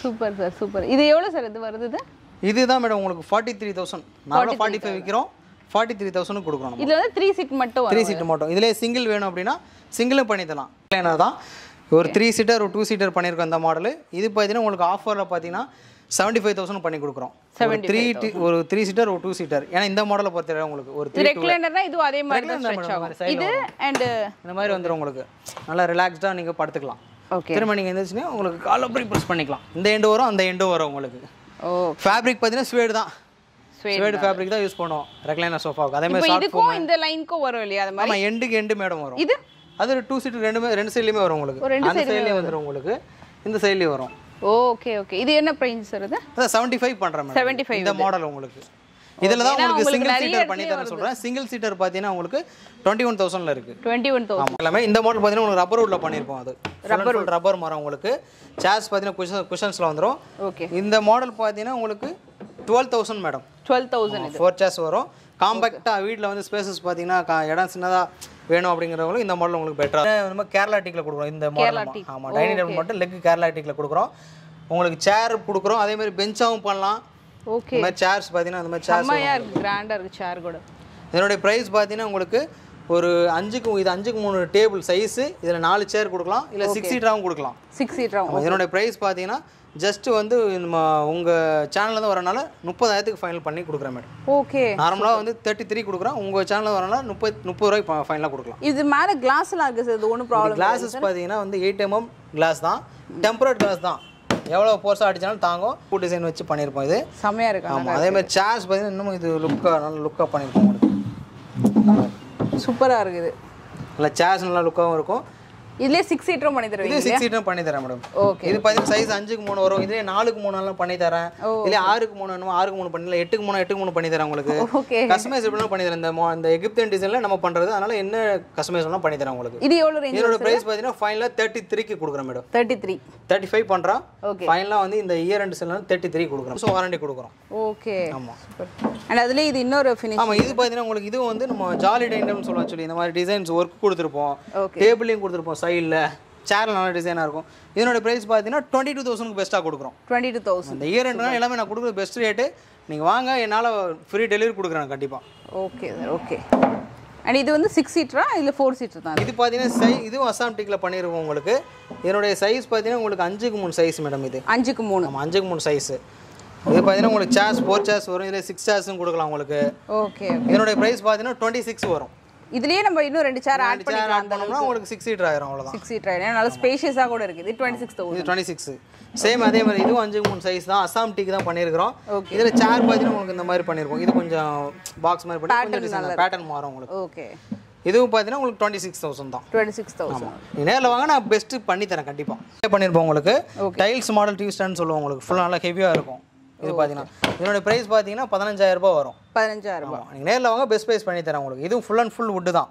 S2: சூப்பர் சார் சூப்பர் இது எவ்வளோ சார் இது வருது இது?
S1: இதுதான் மேடம் உங்களுக்கு ஃபார்ட்டி த்ரீ தௌசண்ட் நார்மலாக ஃபார்ட்டி ஃபைவ் விற்கிறோம் ஃபார்ட்டி த்ரீ தௌசண்ட் கொடுக்குறோம்
S2: இதுல வந்து த்ரீ சீட் மட்டும்
S1: த்ரீ சீட்டு மட்டும். இதுலேயே சிங்கிள் வேணும் அப்படின்னா சிங்கிளும் பண்ணி தரலாம் தான் ஒரு த்ரீ சீட்டர் ஒரு டூ சீட்டர் பண்ணியிருக்கோம் இந்த மாடல் இது பார்த்தீங்கன்னா உங்களுக்கு ஆஃபரில் பார்த்தீங்கன்னா செவன்ட்டி ஃபைவ் தௌசண்ட் பண்ணி கொடுக்குறோம். ஒரு த்ரீ ஒரு த்ரீ சீட்டர் ஒரு டூ சீட்டர் ஏன்னா இந்த மாடலை பொறுத்தவரை உங்களுக்கு ஒரு த்ரீ
S2: இதுவும் அதே மாதிரி இது அண்ட்
S1: இந்த மாதிரி வந்துடும் உங்களுக்கு. நல்லா ரிலாக்ஸ்டாக நீங்கள் படுத்துக்கலாம்.
S2: ஓகே
S1: திரும்ப நீங்கள் எந்திரிச்சுன்னா உங்களுக்கு காலை அப்படி ப்ரெஸ் பண்ணிக்கலாம். இந்த எண்டு வரும் அந்த எண்டும் வரும் உங்களுக்கு.
S2: ஓ
S1: ஃபேப்ரிக் பார்த்தீங்கன்னா ஸ்வேடு தான். ஸ்வேடு ஃபேப்ரிக் தான். யூஸ் பண்ணுவோம். ரெக்லைனர் சோஃபாவுக்கு அதே மாதிரி
S2: இதுக்கும் இந்த லைனுக்கும் வரும் இல்லையா? அது மாதிரி
S1: எண்டுக்கு எண்டு மேடம் வரும்.
S2: இது
S1: அது டூ சீட்டு ரெண்டுமே ரெண்டு சைட்லேயுமே வரும் உங்களுக்கு. அந்த சைட்லேயும் வந்துடும் உங்களுக்கு. இந்த சைட்லேயும் வரும்.
S2: Okay okay. இது என்ன பிரைஸ் சார் இது?
S1: ஃபைவ் பண்ணுறேன் மேடம்
S2: 75
S1: இந்த மாடல் உங்களுக்கு. இதில் தான் உங்களுக்கு சிங்கிள் சீட்டர் பண்ணி தரேன் சொல்கிறேன் சிங்கிள் சீட்டர் பார்த்தீங்கன்னா உங்களுக்கு டுவெண்ட்டி ஒன் தௌசண்டில் இருக்குது
S2: டுவெண்ட்டி ஒன் தௌசண்ட்
S1: எல்லாமே இந்த மாடல் பார்த்தீங்கன்னா உங்களுக்கு ரப்பர் உள்ள பண்ணியிருப்போம் அது. ரப்பர் ரப்பர் மரம் உங்களுக்கு. சேர்ஸ் பார்த்தீங்கன்னா குஷன் குஷன்ஸில் வந்துடும்
S2: ஓகே.
S1: இந்த மாடல் பார்த்தீங்கன்னா உங்களுக்கு twelve thousand madam
S2: twelve thousand
S1: four chairs வரும். காம்பேக்டாக வீட்டில் வந்து ஸ்பேசஸ் பார்த்தீங்கன்னா இடம் சின்னதாக வேணும் அப்படிங்கிறவங்களுக்கு இந்த மாடல் உங்களுக்கு பெட்டராக நம்ம கேரளா டீக்கில் கொடுக்குறோம் இந்த மாடல். ஆமாம் டைனிங் டேபிள் மட்டும் லெக் கேரளா டீக்கில் கொடுக்குறோம். உங்களுக்கு சேர் கொடுக்குறோம் அதே மாதிரி பெஞ்சாவும் பண்ணலாம்.
S2: ஓகே
S1: இந்த மாதிரி சேர்ஸ் பார்த்தீங்கன்னா இந்த மாதிரி சேர்ஸ்
S2: செம்மையா இருக்கு கிராண்டா இருக்கு சேர் கூட.
S1: இதனுடைய ப்ரைஸ் பார்த்தீங்கன்னா உங்களுக்கு ஒரு அஞ்சுக்கு இது அஞ்சுக்கு மூணு டேபிள் சைஸு இதில் நாலு சேர் கொடுக்கலாம் இல்லை சிக்ஸ் சீட்டராகவும் கொடுக்கலாம்.
S2: சிக்ஸ் சீட்டர் ஆகும்
S1: இதனுடைய ப்ரைஸ் பார்த்தீங்கன்னா ஜஸ்ட் வந்து நம்ம உங்கள் சேனல்லேருந்து வரனால முப்பதாயிரத்துக்கு ஃபைனல் பண்ணி கொடுக்குறேன் மேடம்
S2: ஓகே
S1: நார்மலாக வந்து தேர்ட்டி த்ரீ கொடுக்குறோம் உங்கள் சேனலில் வரனால முப்பது முப்பது ரூபாய்க்கு ஃபைனலாக கொடுக்கலாம்.
S2: இது மேல கிளாஸ் எல்லாம் இருக்கு சார் இது ஒன்றும் ப்ராப்ளம்
S1: கிளாஸஸ் பார்த்தீங்கன்னா வந்து எயிட் எம்எம் கிளாஸ் தான். டெம்பரட் கிளாஸ் தான். எவ்வளோ ஃபோர்ஸாக அடிச்சாலும் தாங்கும். பூ டிசைன் வச்சு பண்ணியிருப்போம் இது.
S2: செம்மையா இருக்கு
S1: ஆமாம் அதே மாதிரி சேர்ஸ் பார்த்தீங்கன்னா இன்னும் இது லுக்காக நல்ல லுக்காக பண்ணியிருப்போம் உங்களுக்கு.
S2: சூப்பரா இருக்குது.
S1: நல்லா சேர்ஸ் நல்லா லுக்காகவும் இருக்கும்.
S2: இதுலயே சிக்ஸ் சீட்டரும் பண்ணி
S1: இது
S2: தருவீங்க
S1: சிக்ஸ் சீட்டும் பண்ணி தரேன் மேடம்
S2: ஓகே
S1: இது பார்த்தீங்கன்னா சைஸ் அஞ்சுக்கு மூணு வரும். இதே நாலுக்கு மூணு எல்லாம் பண்ணி தரேன். இல்ல ஆறுக்கு மூணு வேணுமோ ஆறுக்கு மூணு பண்ணல எட்டுக்கு மூணு எட்டுக்கு மூணு பண்ணி தரேன் உங்களுக்கு.
S2: ஓகே
S1: கஸ்டமைஸ் எப்படிலாம் பண்ணி தரேன். இந்த இந்த எகிப்தியன் டிசைன்ல நம்ம பண்றது. அதனால என்ன கஸ்டமைஸ் எல்லாம் பண்ணி தரேன் உங்களுக்கு.
S2: இது எவ்வளவு ரேஞ்ச்
S1: இதோட பிரைஸ் பார்த்தீங்கன்னா ஃபைனலாக தேர்ட்டி த்ரீக்கு கொடுக்குறோம் madam
S2: thirty three
S1: thirty five பண்ணுறோம்
S2: Okay.
S1: ஃபைனலாக வந்து இந்த இயர் ரெண்டு செல்லாம் தேர்ட்டி த்ரீ கொடுக்குறோம். ஸோ வாரண்டி கொடுக்குறோம்.
S2: ஓகே சூப்பர் அண்ட் அதுலயே இது இன்னொரு ஃபினிஷ்
S1: ஆமாம் இது பார்த்தீங்கன்னா உங்களுக்கு இது வந்து நம்ம ஜாலி டைண்டம்னு சொல்லுவோம் சொல்லி இந்த மாதிரி டிசைன்ஸ் ஒர்க் கொடுத்துருப்போம். டேபிளையும் கொடுத்துருப்போம். சைடில் சேரில் நல்ல டிசைனாக இருக்கும். இதனோட ப்ரைஸ் பார்த்தீங்கன்னா டுவெண்ட்டி டூ தௌசண்ட்க்கு பெஸ்ட்டாக கொடுக்குறோம்.
S2: டுவெண்ட்டி டூ தௌசண்ட்
S1: இந்த இயர் ரெண்டு எல்லாமே நான் கொடுக்குறது பெஸ்ட் ரேட்டு நீங்கள் வாங்க என்னால் ஃப்ரீ டெலிவரி கொடுக்குறேன் கண்டிப்பாக
S2: ஓகே சார் ஓகே அண்ட் இது வந்து சிக்ஸ் சீட்டரா இல்லை ஃபோர் சீட்டர் தான்?
S1: இது பார்த்தீங்கன்னா சை இதுவும் அசாம் டீக்கில் பண்ணியிருக்கோம் உங்களுக்கு. இதனுடைய சைஸ் பார்த்தீங்கன்னா உங்களுக்கு அஞ்சுக்கு மூணு சைஸ் மேடம் இது.
S2: அஞ்சுக்கு மூணு.
S1: ஆமாம் அஞ்சுக்கு மூணு சைஸு இது பார்த்தீங்கன்னா உங்களுக்கு சேர்ஸ் ஃபோர் சேர்ஸ் வரும். இதில் சிக்ஸ் சேர்ஸும் கொடுக்கலாம் உங்களுக்கு.
S2: ஓகே
S1: இதனுடைய ப்ரைஸ் பார்த்தீங்கன்னா டுவெண்ட்டி சிக்ஸ் வரும்.
S2: இதுலயே நம்ம இன்னும் ரெண்டு சேர் ஆட் பண்ணிக்கலாம்.
S1: ஆட் பண்ணோம்னா உங்களுக்கு சிக்ஸ் சீட்டர் ஆயிரும் அவ்வளோதான்
S2: சிக்ஸ் சீட்டர் ஏன்னா நல்ல ஸ்பேஷியஸாக கூட இருக்குது. இது டுவெண்ட்டி சிக்ஸ் தௌசண்ட்
S1: இது டுவெண்ட்டி சிக்ஸ் சேம் அதே மாதிரி இதுவும் அஞ்சுக்கு மூணு சைஸ் தான். அசாம் டீக்கு தான் பண்ணியிருக்கிறோம்
S2: Okay.
S1: இதில் சேர் பார்த்தீங்கன்னா உங்களுக்கு இந்த மாதிரி பண்ணியிருக்கோம் இது கொஞ்சம் பாக்ஸ் மாதிரி பண்ணி கொஞ்சம் டிசைன் பேட்டர்ன் மாறும் உங்களுக்கு.
S2: ஓகே
S1: இதுவும் பார்த்தீங்கன்னா உங்களுக்கு டுவெண்ட்டி சிக்ஸ் தௌசண்ட் தான்
S2: டுவெண்ட்டி சிக்ஸ் தௌசண்ட்
S1: நேரில் வாங்க நான் பெஸ்ட்டு பண்ணி தரேன் கண்டிப்பாக பண்ணியிருப்போம் உங்களுக்கு. டைல்ஸ் மாடல் டிவி ஸ்டாண்ட் சொல்லுவோம் உங்களுக்கு. ஃபுல்லாக நல்லா ஹெவியாக இருக்கும். இது பார்த்தீங்கன்னா இதனுடைய ப்ரைஸ் பார்த்தீங்கன்னா பதினஞ்சாயிரம் ரூபாய் வரும்.
S2: பதினஞ்சாயிரம் ரூபாய்.
S1: நீங்கள் நேரில் வாங்க பெஸ்ட் ப்ரைஸ் பண்ணி தரேன் உங்களுக்கு. இதுவும் ஃபுல் அண்ட் ஃபுல் வுட்டு தான்.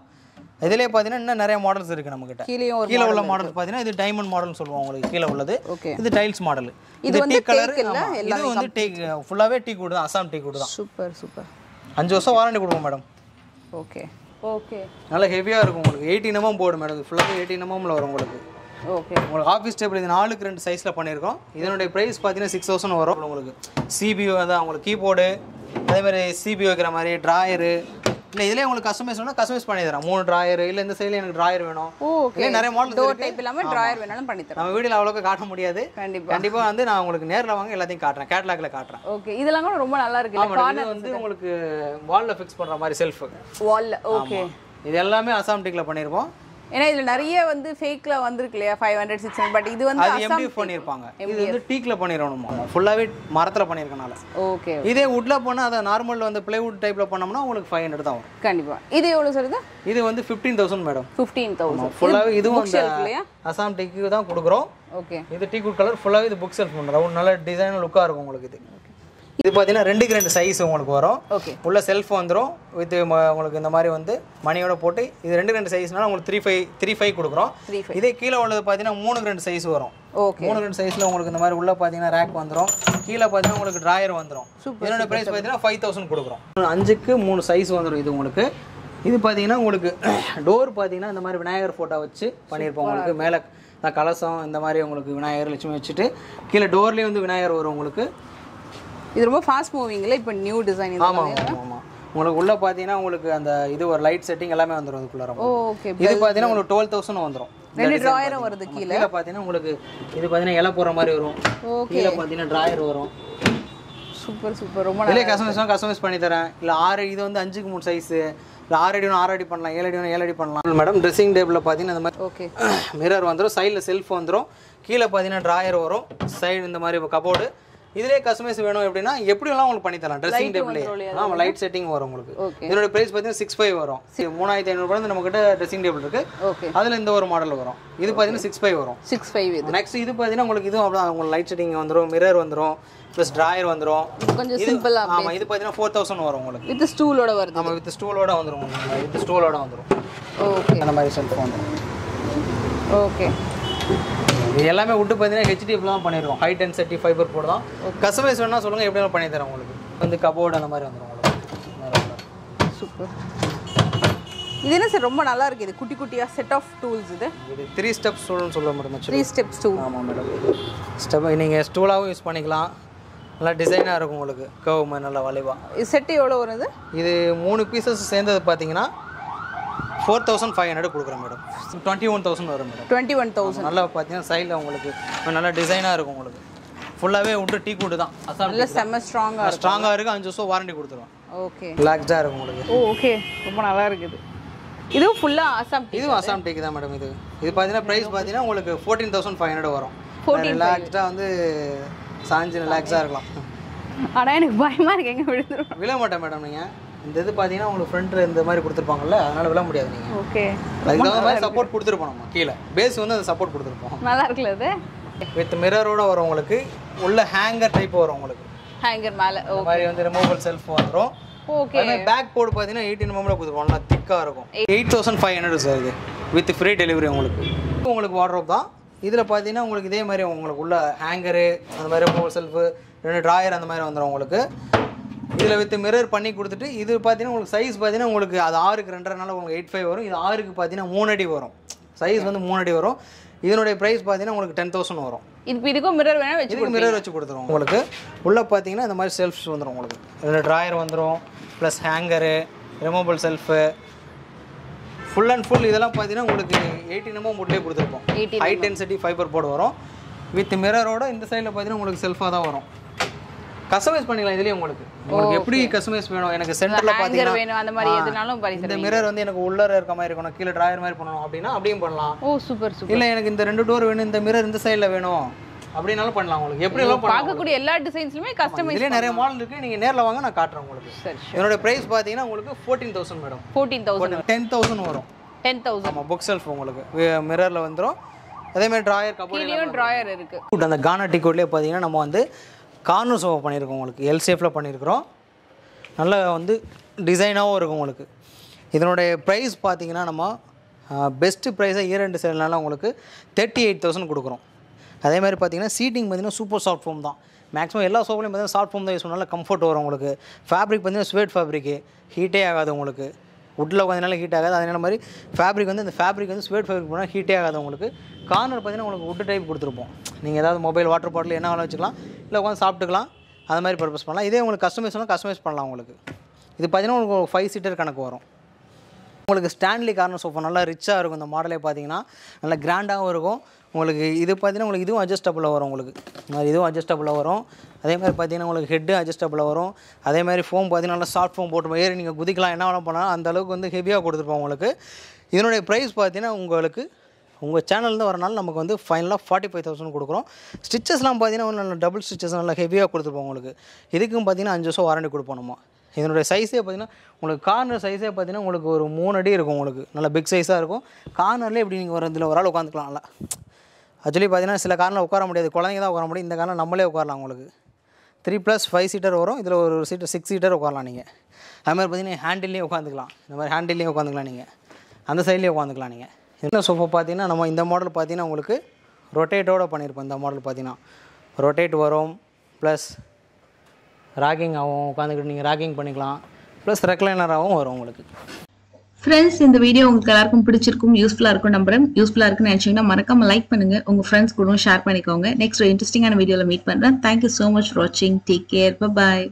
S1: இதிலே பார்த்தீங்கன்னா இன்னும் நிறைய மாடல்ஸ் இருக்குது நம்மக்கிட்ட
S2: கீழேயும் ஒரு
S1: கீழே உள்ள மாடல் பார்த்தீங்கன்னா இது டைமண்ட் மாடல்னு சொல்லுவோம் உங்களுக்கு கீழே உள்ளது.
S2: Okay.
S1: இது டைல்ஸ் மாடல்
S2: இது
S1: டீ கலர்? இது வந்து டீக் ஃபுல்லாகவே டீ கூடு தான் அசாம் டீ கூடு தான்.
S2: Super super.
S1: அஞ்சு வருஷம் வாரண்டி கொடுப்போம் மேடம்
S2: ஓகே. ஓகே.
S1: நல்லா ஹெவியாக இருக்கும் உங்களுக்கு. எயிட்டின் எம்எம் போர்டு மேடம் ஃபுல்லாகவே எயிட்டின் எம்எம்ல வரும் உங்களுக்கு.
S2: ஓகே
S1: உங்களுக்கு ஆஃபீஸ் டேபிள் இது நாலுக்கு ரெண்டு சைஸில் பண்ணியிருக்கோம். இதனுடைய ப்ரைஸ் பார்த்தீங்கன்னா சிக்ஸ் தௌசண்ட் வரும் உங்களுக்கு. சிபிஓ தான் உங்களுக்கு கீபோர்டு அதே மாதிரி சிபி வைக்கிற மாதிரி ட்ராயரு இல்லை இதிலே உங்களுக்கு கஸ்டமைஸ் வேணும் கஸ்டமைஸ் பண்ணி தரேன் மூணு ட்ராயர் இல்லை இந்த சைடில் எனக்கு ட்ராயர் வேணும்.
S2: ஓகே
S1: நிறைய மாடல்ஸ்
S2: டோர் டைப் இல்லாமல் ட்ராயர் வேணாலும் பண்ணி தரேன்
S1: நம்ம வீடியோவில் அவ்வளோக்கு காட்ட முடியாது.
S2: கண்டிப்பா.
S1: கண்டிப்பாக வந்து நான் உங்களுக்கு நேரில் வாங்க எல்லாத்தையும் காட்டுறேன். கேட்லாக்ல காட்டுறேன்.
S2: ஓகே இதெல்லாம் கூட ரொம்ப நல்லா இருக்கு.
S1: ஆமாம் இது வந்து உங்களுக்கு வாலில் ஃபிக்ஸ் பண்ணுற மாதிரி செல்ஃபு
S2: வால்ல ஓகே
S1: இது எல்லாமே அசாம் டீக்கில் பண்ணியிருப்போம்
S2: ஏன்னா இதுல நிறைய வந்து ஃபேக்ல வந்திருக்கு இல்லையா? Five hundred six hundred but இது வந்து
S1: அது எம்டிஎஃப் பண்ணியிருப்பாங்க. இது வந்து டீக்கில் பண்ணிடணுமா? ஃபுல்லாகவே மரத்தில் பண்ணியிருக்கனால.
S2: ஓகே
S1: இதே வுட்ல போனால் அதை நார்மல் வந்து பிளைவுட் டைப்பில் பண்ணோம்னா உங்களுக்கு ஃபைவ் ஹண்ட்ரட் தான் வரும்.
S2: கண்டிப்பா. இது எவ்வளவு சொல்லுது
S1: இது? வந்து fifteen thousand madam
S2: fifteen thousand
S1: ஃபுல்லாகவே இதுவும்
S2: இல்லையா?
S1: அசாம் டீக்கு தான் கொடுக்குறோம்.
S2: ஓகே
S1: இது டீ குட் கலர் ஃபுல்லாகவே இது புக் செல்ஃப் பண்ணுறோம். நல்ல டிசைன் லுக்காக இருக்கும் உங்களுக்கு இது. இது பார்த்தீங்கன்னா ரெண்டுக்கு ரெண்டு சைஸ் உங்களுக்கு வரும்.
S2: ஓகே
S1: உள்ள செல்ஃப் வந்துடும் வித் உங்களுக்கு இந்த மாதிரி வந்து மணியோட போட்டு இது ரெண்டு ரெண்டு சைஸ்னால உங்களுக்கு த்ரீ ஃபைவ் த்ரீ ஃபைவ் கொடுக்குறோம். இதே கீழே உள்ளது பார்த்தீங்கன்னா மூணுக்கு ரெண்டு சைஸ் வரும்.
S2: ஓகே
S1: மூணு ரெண்டு சைஸில் உங்களுக்கு இந்த மாதிரி உள்ள பார்த்தீங்கன்னா ரேக் வந்துடும் கீழே பார்த்தீங்கன்னா உங்களுக்கு ட்ராயர் வந்துடும் இதனோட ப்ரைஸ் பார்த்தீங்கன்னா ஃபைவ் தௌசண்ட் கொடுக்குறோம். அஞ்சுக்கு மூணு சைஸ் வந்துடும் இது உங்களுக்கு. இது பார்த்தீங்கன்னா உங்களுக்கு டோர் பார்த்தீங்கன்னா இந்த மாதிரி விநாயகர் ஃபோட்டோ வச்சு பண்ணியிருப்போம் உங்களுக்கு. மேலே கலசம் இந்த மாதிரி உங்களுக்கு விநாயகர் லட்சுமி வச்சுட்டு கீழே டோர்லேயே வந்து விநாயகர் வரும் உங்களுக்கு.
S2: இது ரொம்ப ஃபாஸ்ட் மூவிங்ல இப்போ நியூ டிசைன் இது
S1: ஆமாம் ஆமாம் ஆமாம் உங்களுக்கு உள்ள பார்த்தீங்கன்னா உங்களுக்கு அந்த இது ஒரு லைட் செட்டிங் எல்லாமே வந்துடும் அதுக்குள்ளார
S2: ஓ ஓகே
S1: இது பார்த்தீங்கன்னா உங்களுக்கு டுவெல் தௌசண்ட் வந்துடும்
S2: ரெண்டு ட்ராயரும் வருது கீழே?
S1: கீழே பார்த்தீங்கன்னா உங்களுக்கு இது பார்த்தீங்கன்னா இலை போடுற மாதிரி வரும்.
S2: ஓகே
S1: கீழே பார்த்தீங்கன்னா ட்ராயர் வரும்.
S2: சூப்பர் சூப்பர் ரொம்ப
S1: இதிலே கஸ்டமைஸ் கஸ்டமைஸ் பண்ணி தரேன். இல்லை ஆறு இது வந்து அஞ்சுக்கு மூணு சைஸு இல்லை ஆறு அடி ஆறு அடி பண்ணலாம். ஏழு அடி ஏழு அடி பண்ணலாம். மேடம் ட்ரெஸ்ஸிங் டேபிளில் பார்த்தீங்கன்னா இந்த மாதிரி
S2: ஓகே
S1: மிரர் வந்துடும் சைடில் செல்ஃப் வந்துடும் கீழே பார்த்தீங்கன்னா ட்ராயர் வரும். சைடு இந்த மாதிரி கபோர்டு இதிலே கஸ்டமைஸ் வேணும் எப்படின்னா எப்படி வேணாலும் உங்களுக்கு பண்ணி தரலாம்? ட்ரெஸ்ஸிங் டேபிளே ஆமாம் லைட் செட்டிங் வரும் உங்களுக்கு. இதோட ப்ரைஸ் பார்த்தீங்கன்னா சிக்ஸ் ஃபைவ் வரும். மூணாயிரத்தி ஐநூறுபா நம்ம கிட்ட ட்ரெஸ்ஸிங் டேபிள் இருக்கு. அதில் இந்த ஒரு மாடல் வரும். இது பார்த்தீங்கன்னா சிக்ஸ் ஃபைவ் வரும்.
S2: சிக்ஸ் ஃபைவ் இது.
S1: நெக்ஸ்ட் இது பார்த்தீங்கன்னா உங்களுக்கு இதுவும் அப்படிதான். உங்களுக்கு லைட் செட்டிங் வந்துடும் மிரர் வந்துடும் ப்ளஸ் ட்ராயர் வந்துடும்
S2: கொஞ்சம் சிம்பிளா
S1: ஆமாம் இது பார்த்தீங்கன்னா ஃபோர் தௌசண்ட் வரும் உங்களுக்கு.
S2: வித் ஸ்டூலோட வருது.
S1: நம்ம வித் ஸ்டூலோட வந்துடும் வித் ஸ்டூலோட வந்துடும்
S2: ஓகே
S1: அந்த மாதிரி செல்ஃப் வந்துடும்
S2: ஓகே
S1: எல்லாமே விட்டு பார்த்தீங்கன்னா ஹெச்டிஎஃப்ல தான் பண்ணியிருக்கோம் ஹை டென்சிட்டி ஃபைபர் போர்டு தான். கஸ்டமைஸ் வேணா சொல்லுங்கள் எப்படி பண்ணி தரேன் உங்களுக்கு. வந்து கபோர்டு அந்த மாதிரி வந்துடும் உங்களுக்கு.
S2: சூப்பர் இது என்ன சார் ரொம்ப நல்லா இருக்கு. இது குட்டி குட்டியா செட் ஆஃப் டூல்ஸ் இது.
S1: இது த்ரீ ஸ்டெப் ஸ்டூல்னு சொல்ல முடியும்
S2: த்ரீ ஸ்டெப்ஸ் டூல்
S1: ஆமாம் மேடம் ஸ்டெப் நீங்கள் ஸ்டூலாகவும் யூஸ் பண்ணிக்கலாம். நல்லா டிசைனாக இருக்கும் உங்களுக்கு. கவ் நல்லா வளைவாக
S2: இது செட்டு எவ்வளோ வருது
S1: இது? மூணு பீசஸ் சேர்ந்தது பார்த்தீங்கன்னா ஃபோர் தௌசண்ட் ஃபைவ் ஹண்ட்ரட் கொடுக்குறேன் மேடம். டுவெண்ட்டி ஒன் தௌசண்ட் வரும் மேடம்.
S2: Twenty one thousand.
S1: நல்லா பார்த்தீங்கன்னா சைடில் உங்களுக்கு நல்லா டிசைனாக இருக்கும் உங்களுக்கு. ஃபுல்லாகவே விட்டு டீ கூட்டு தான். அசாம்
S2: நல்ல செம்ம ஸ்ட்ராங்காக
S1: ஸ்ட்ராங்காக இருக்குது அஞ்சு வருஷம் வாரண்டி கொடுத்துருவோம்
S2: ஓகே
S1: ரிலாக்ஸாக இருக்கும் உங்களுக்கு.
S2: ஓ ஓகே ரொம்ப நல்லா இருக்குது. இதுவும் ஃபுல்லாக ஆசாம் டீ
S1: இதுவும் அசாம் டீக்கு தான் மேடம் இது. இது பார்த்தீங்கன்னா ப்ரைஸ் பார்த்தீங்கன்னா உங்களுக்கு ஃபோர்டீன் தௌசண்ட் ஃபைவ் ஹண்ட்ரட் வரும். ரிலாக்ஸ்டாக வந்து சாஞ்சு ரிலாக்ஸாக இருக்கலாம்.
S2: ஆனால் எனக்கு பயமாக இருக்கு. எங்கே விழுந்துரும்?
S1: விழ மாட்டேன் மேடம் நீங்கள் இந்த இது பார்த்தீங்கன்னா உங்களுக்கு ஃப்ரண்ட்டில் இந்த மாதிரி கொடுத்துருப்பாங்கல்ல அதனால் விழ முடியாது நீங்கள்
S2: ஓகே.
S1: அதுக்கு தகுந்த மாதிரி சப்போர்ட் கொடுத்துருப்போம் நம்ம கீழே. பேஸ் வந்து அந்த சப்போர்ட் கொடுத்துருப்போம்.
S2: நல்லா இருக்குல்ல இது?
S1: வித் மிரரோட வரும் உங்களுக்கு. உள்ள ஹேங்கர் டைப் வரும் உங்களுக்கு.
S2: ஹேங்கர் மேலே.
S1: இந்த மாதிரி வந்து ரிமூவல் செல்ஃப் வந்துடும்
S2: ஓகே
S1: பேக் போர்டு பார்த்தீங்கன்னா எயிட்டின் எம்எம்ல கொடுத்துருவோம் நல்லா திக்காக இருக்கும். Eight thousand five hundred sir இது. வித் ஃப்ரீ டெலிவரி உங்களுக்கு. உங்களுக்கு வாட்ரோப் தான். இதில் பார்த்தீங்கன்னா உங்களுக்கு இதே மாதிரி உங்களுக்கு உள்ள ஹேங்கரு அந்த மாதிரி ரிமூவல் செல்ஃபு ரெண்டு ட்ராயர் அந்த மாதிரி வந்துடும் உங்களுக்கு. இதில் வித் மிரர் பண்ணி கொடுத்துட்டு இது பார்த்தீங்கன்னா உங்களுக்கு சைஸ் பார்த்தீங்கன்னா உங்களுக்கு அது ஆறுக்கு ரெண்டரைனால உங்களுக்கு எயிட் ஃபைவ் வரும். இது ஆறுக்கு பார்த்தீங்கன்னா மூணு அடி வரும். சைஸ் வந்து மூணு அடி வரும். இதனுடைய ப்ரைஸ் பார்த்தீங்கன்னா உங்களுக்கு டென் தௌசண்ட் வரும்.
S2: இப்போ இதுக்கும் மிரர் வேணா வச்சு
S1: மிரர் வச்சு கொடுத்துருவோம் உங்களுக்கு. உள்ளே பார்த்தீங்கன்னா இந்த மாதிரி செல்ஃப்ஸ் வந்துடும் உங்களுக்கு. ரெண்டு ட்ராயர் வந்துடும் plus hanger removable shelf full and full இதெல்லாம் பார்த்தீங்கன்னா உங்களுக்கு எயிட்டின் எம்எம் போட்லேயே கொடுத்துருப்போம்.
S2: 18
S1: ஹை டென்சிட்டி ஃபைபர் போர்டு வரும். வித் மிரரோட இந்த சைடில் பார்த்தீங்கன்னா உங்களுக்கு செல்ஃபாக தான் வரும். கஸ்டமைஸ் பண்ணிக்கலாம் இதுலேயே உங்களுக்கு. உங்களுக்கு எப்படி கஸ்டமைஸ் வேணும்? எனக்கு சென்டரில்
S2: ஹேங்கர்
S1: பார்த்தீங்கன்னா
S2: வேணும் அந்த மாதிரி எதுனாலும் பண்ணி
S1: இந்த மிரர் வந்து எனக்கு உள்ளர இருக்க மாதிரி இருக்கணும் கீழே டிராயர் மாதிரி பண்ணணும் அப்படின்னா அப்படியும் பண்ணலாம்.
S2: ஓ சூப்பர் சூப்பர்
S1: இல்லை எனக்கு இந்த ரெண்டு டோர் வேணும் இந்த மிரர் இந்த சைடில் வேணும் அப்படின்னாலும் பண்ணலாம் உங்களுக்கு. எப்படி எல்லாம்
S2: பார்க்கக்கூடிய எல்லா டிசைன்ஸ்லுமே கஸ்டமைஸ்
S1: இதுலேயே நிறைய மாடல் இருக்கு நீங்கள் நேரில் வாங்க நான் காட்டுறேன் உங்களுக்கு.
S2: சரி
S1: என்னோட ப்ரைஸ் பார்த்தீங்கன்னா உங்களுக்கு fourteen thousand madam
S2: fourteen thousand
S1: ten thousand வரும்.
S2: டென் தௌசண்ட்
S1: ஆமாம் புக் செல்ஃப் உங்களுக்கு மிரரில் வந்துடும் அதேமாதிரி ட்ராயர் கபோர்ட்
S2: ட்ராயர் இருக்கு.
S1: அந்த கானா டிக்கோட்லேயே பார்த்தீங்கன்னா நம்ம வந்து கார்னர் சோஃபா பண்ணியிருக்கோம் உங்களுக்கு. எல் ஷேஃபில் பண்ணியிருக்கிறோம். நல்ல வந்து டிசைனாகவும் இருக்கும் உங்களுக்கு. இதனுடைய ப்ரைஸ் பார்த்தீங்கன்னா நம்ம பெஸ்ட்டு ப்ரைஸாக இயர் ரெண்டு சேல்னால உங்களுக்கு தேர்ட்டி எயிட் தௌசண்ட் கொடுக்குறோம். அதே மாதிரி பார்த்தீங்கன்னா சீட்டிங் பார்த்தீங்கன்னா சூப்பர் சாஃப்ட் ஃபோம் தான். மேக்ஸிமம் எல்லா சோஃபாலையும் பார்த்தீங்கன்னா சாஃப்ட் ஃபோம் தான் யூஸ் பண்ணாலும் கம்ஃபர்ட் வரும் உங்களுக்கு. ஃபேப்ரிக் பார்த்தீங்கன்னா ஸ்வேட் ஃபேப்ரிக்கு ஹீட்டே ஆகாது உங்களுக்கு. உட்டில் உட்காந்தனால ஹீட் ஆகாது. அதனால மாதிரி ஃபேப்ரிக் வந்து இந்த ஃபேப்ரிக் வந்து ஸ்வேட் ஃபேப்ரிக் போனால் ஹீட்டே ஆகாது உங்களுக்கு. கார்னர் பார்த்தீங்கன்னா உங்களுக்கு உட்டு டைப் கொடுத்துருப்போம். நீங்கள் ஏதாவது மொபைல் வாட்டர் பாட்டில் என்ன வேணாலும் வச்சுக்கலாம். இல்லை உட்காந்து சாப்பிட்டுக்கலாம். அது மாதிரி பர்பஸ் பண்ணலாம். இதே உங்களுக்கு கஸ்டமைஸ் பண்ணால் கஸ்டமைஸ் பண்ணலாம் உங்களுக்கு. இது பார்த்தீங்கன்னா உங்களுக்கு ஃபைவ் சீட்டர் கணக்கு வரும். உங்களுக்கு ஸ்டான்லி கார்னர் சோஃபா நல்லா ரிச்சாக இருக்கும் இந்த மாடலே பார்த்தீங்கன்னா. நல்லா கிராண்டாகவும் இருக்கும். உங்களுக்கு இது பார்த்தீங்கன்னா உங்களுக்கு இதுவும் அட்ஜஸ்டபுளாக வரும் உங்களுக்கு. மாதிரி இதுவும் அட்ஜஸ்டபுளாக வரும். அதே மாதிரி பார்த்தீங்கன்னா உங்களுக்கு ஹெட்டு அட்ஜஸ்டபுளாக வரும். அதே மாதிரி ஃபோம் பார்த்தீங்கன்னா நல்லா சாஃப்ட் ஃபோம் போட்டு ஏறி நீங்கள் குதிக்கலாம். என்ன வேணால் பண்ணலாம். அந்த அளவுக்கு வந்து ஹெவியாக கொடுத்துருப்போம் உங்களுக்கு. இதனுடைய ப்ரைஸ் பார்த்தீங்கன்னா உங்களுக்கு உங்கள் சேனல்லேருந்து வரனால நமக்கு வந்து ஃபைனலாக ஃபார்ட்டி ஃபைவ் தௌசண்ட் கொடுக்குறோம். ஸ்டிச்சஸ்லாம் பார்த்தீங்கன்னா நல்ல டபுள் ஸ்டிச்சஸ் நல்லா ஹெவியாக கொடுத்துருப்போம் உங்களுக்கு. இதுக்கும் பார்த்தீங்கன்னா அஞ்சு வருஷம் வாரண்டி கொடுப்போம் நம்ம. இதனுடைய சைஸே பார்த்தீங்கன்னா உங்களுக்கு கார்னர் சைஸே பார்த்தீங்கன்னா உங்களுக்கு ஒரு மூணு அடி இருக்கும் உங்களுக்கு. நல்ல பிக் சைஸாக இருக்கும். கார்னர்லேயே இப்படி நீங்கள் ஒரு இதில் ஒரு ஆள் உட்காந்துக்கலாம் நல்லா. ஆக்சுவலி பார்த்தீங்கன்னா சில காரில் உட்கார முடியாது. குழந்தைங்க தான் உட்கார முடியும். இந்த காரில் நம்மளே உட்காரலாம் உங்களுக்கு. த்ரீ ப்ளஸ் ஃபைவ் சீட்டர் வரும். இதில் ஒரு சீட்டர் சிக்ஸ் சீட்டர் உட்காரலாம் நீங்கள் அது மாதிரி பார்த்தீங்கன்னா ஹேண்டில்லையும் உட்காந்துக்கலாம் இந்த மாதிரி ஹேண்டில்லையும் உட்காந்துக்கலாம் நீங்கள் அந்த சைட்லேயும் உட்காந்துக்கலாம் நீங்கள் என்ன சோஃபா பார்த்தீங்கன்னா நம்ம இந்த மாடல் பார்த்தீங்கன்னா உங்களுக்கு ரொட்டேட்டோடு பண்ணியிருப்போம். இந்த மாடல் பார்த்தீங்கன்னா ரொட்டேட் வரும். ப்ளஸ் ராகிங் ஆகும் உட்காந்துக்கிட்டு நீங்கள் ராகிங் பண்ணிக்கலாம். ப்ளஸ் ரெக்லைனராகவும் வரும் உங்களுக்கு.
S4: ஃப்ரெண்ட்ஸ் இந்த வீடியோ உங்களுக்கு எல்லாருக்கும் பிடிச்சிருக்கும் யூஸ்ஃபுல்லாக இருக்கும் நம்புறேன். யூஸ்ஃபுல்லாக இருக்குன்னு நினச்சிங்கன்னா மறக்காம லைக் பண்ணுங்க. உங்கள் ஃப்ரெண்ட்ஸ் கூட ஷேர் பண்ணிக்கோங்க. நெக்ஸ்ட் இன்ட்ரெஸ்டிங்கான வீடியோவில் மீட் பண்ணுறேன் thank you so much for வாட்சிங் டேக் கேர் பாய்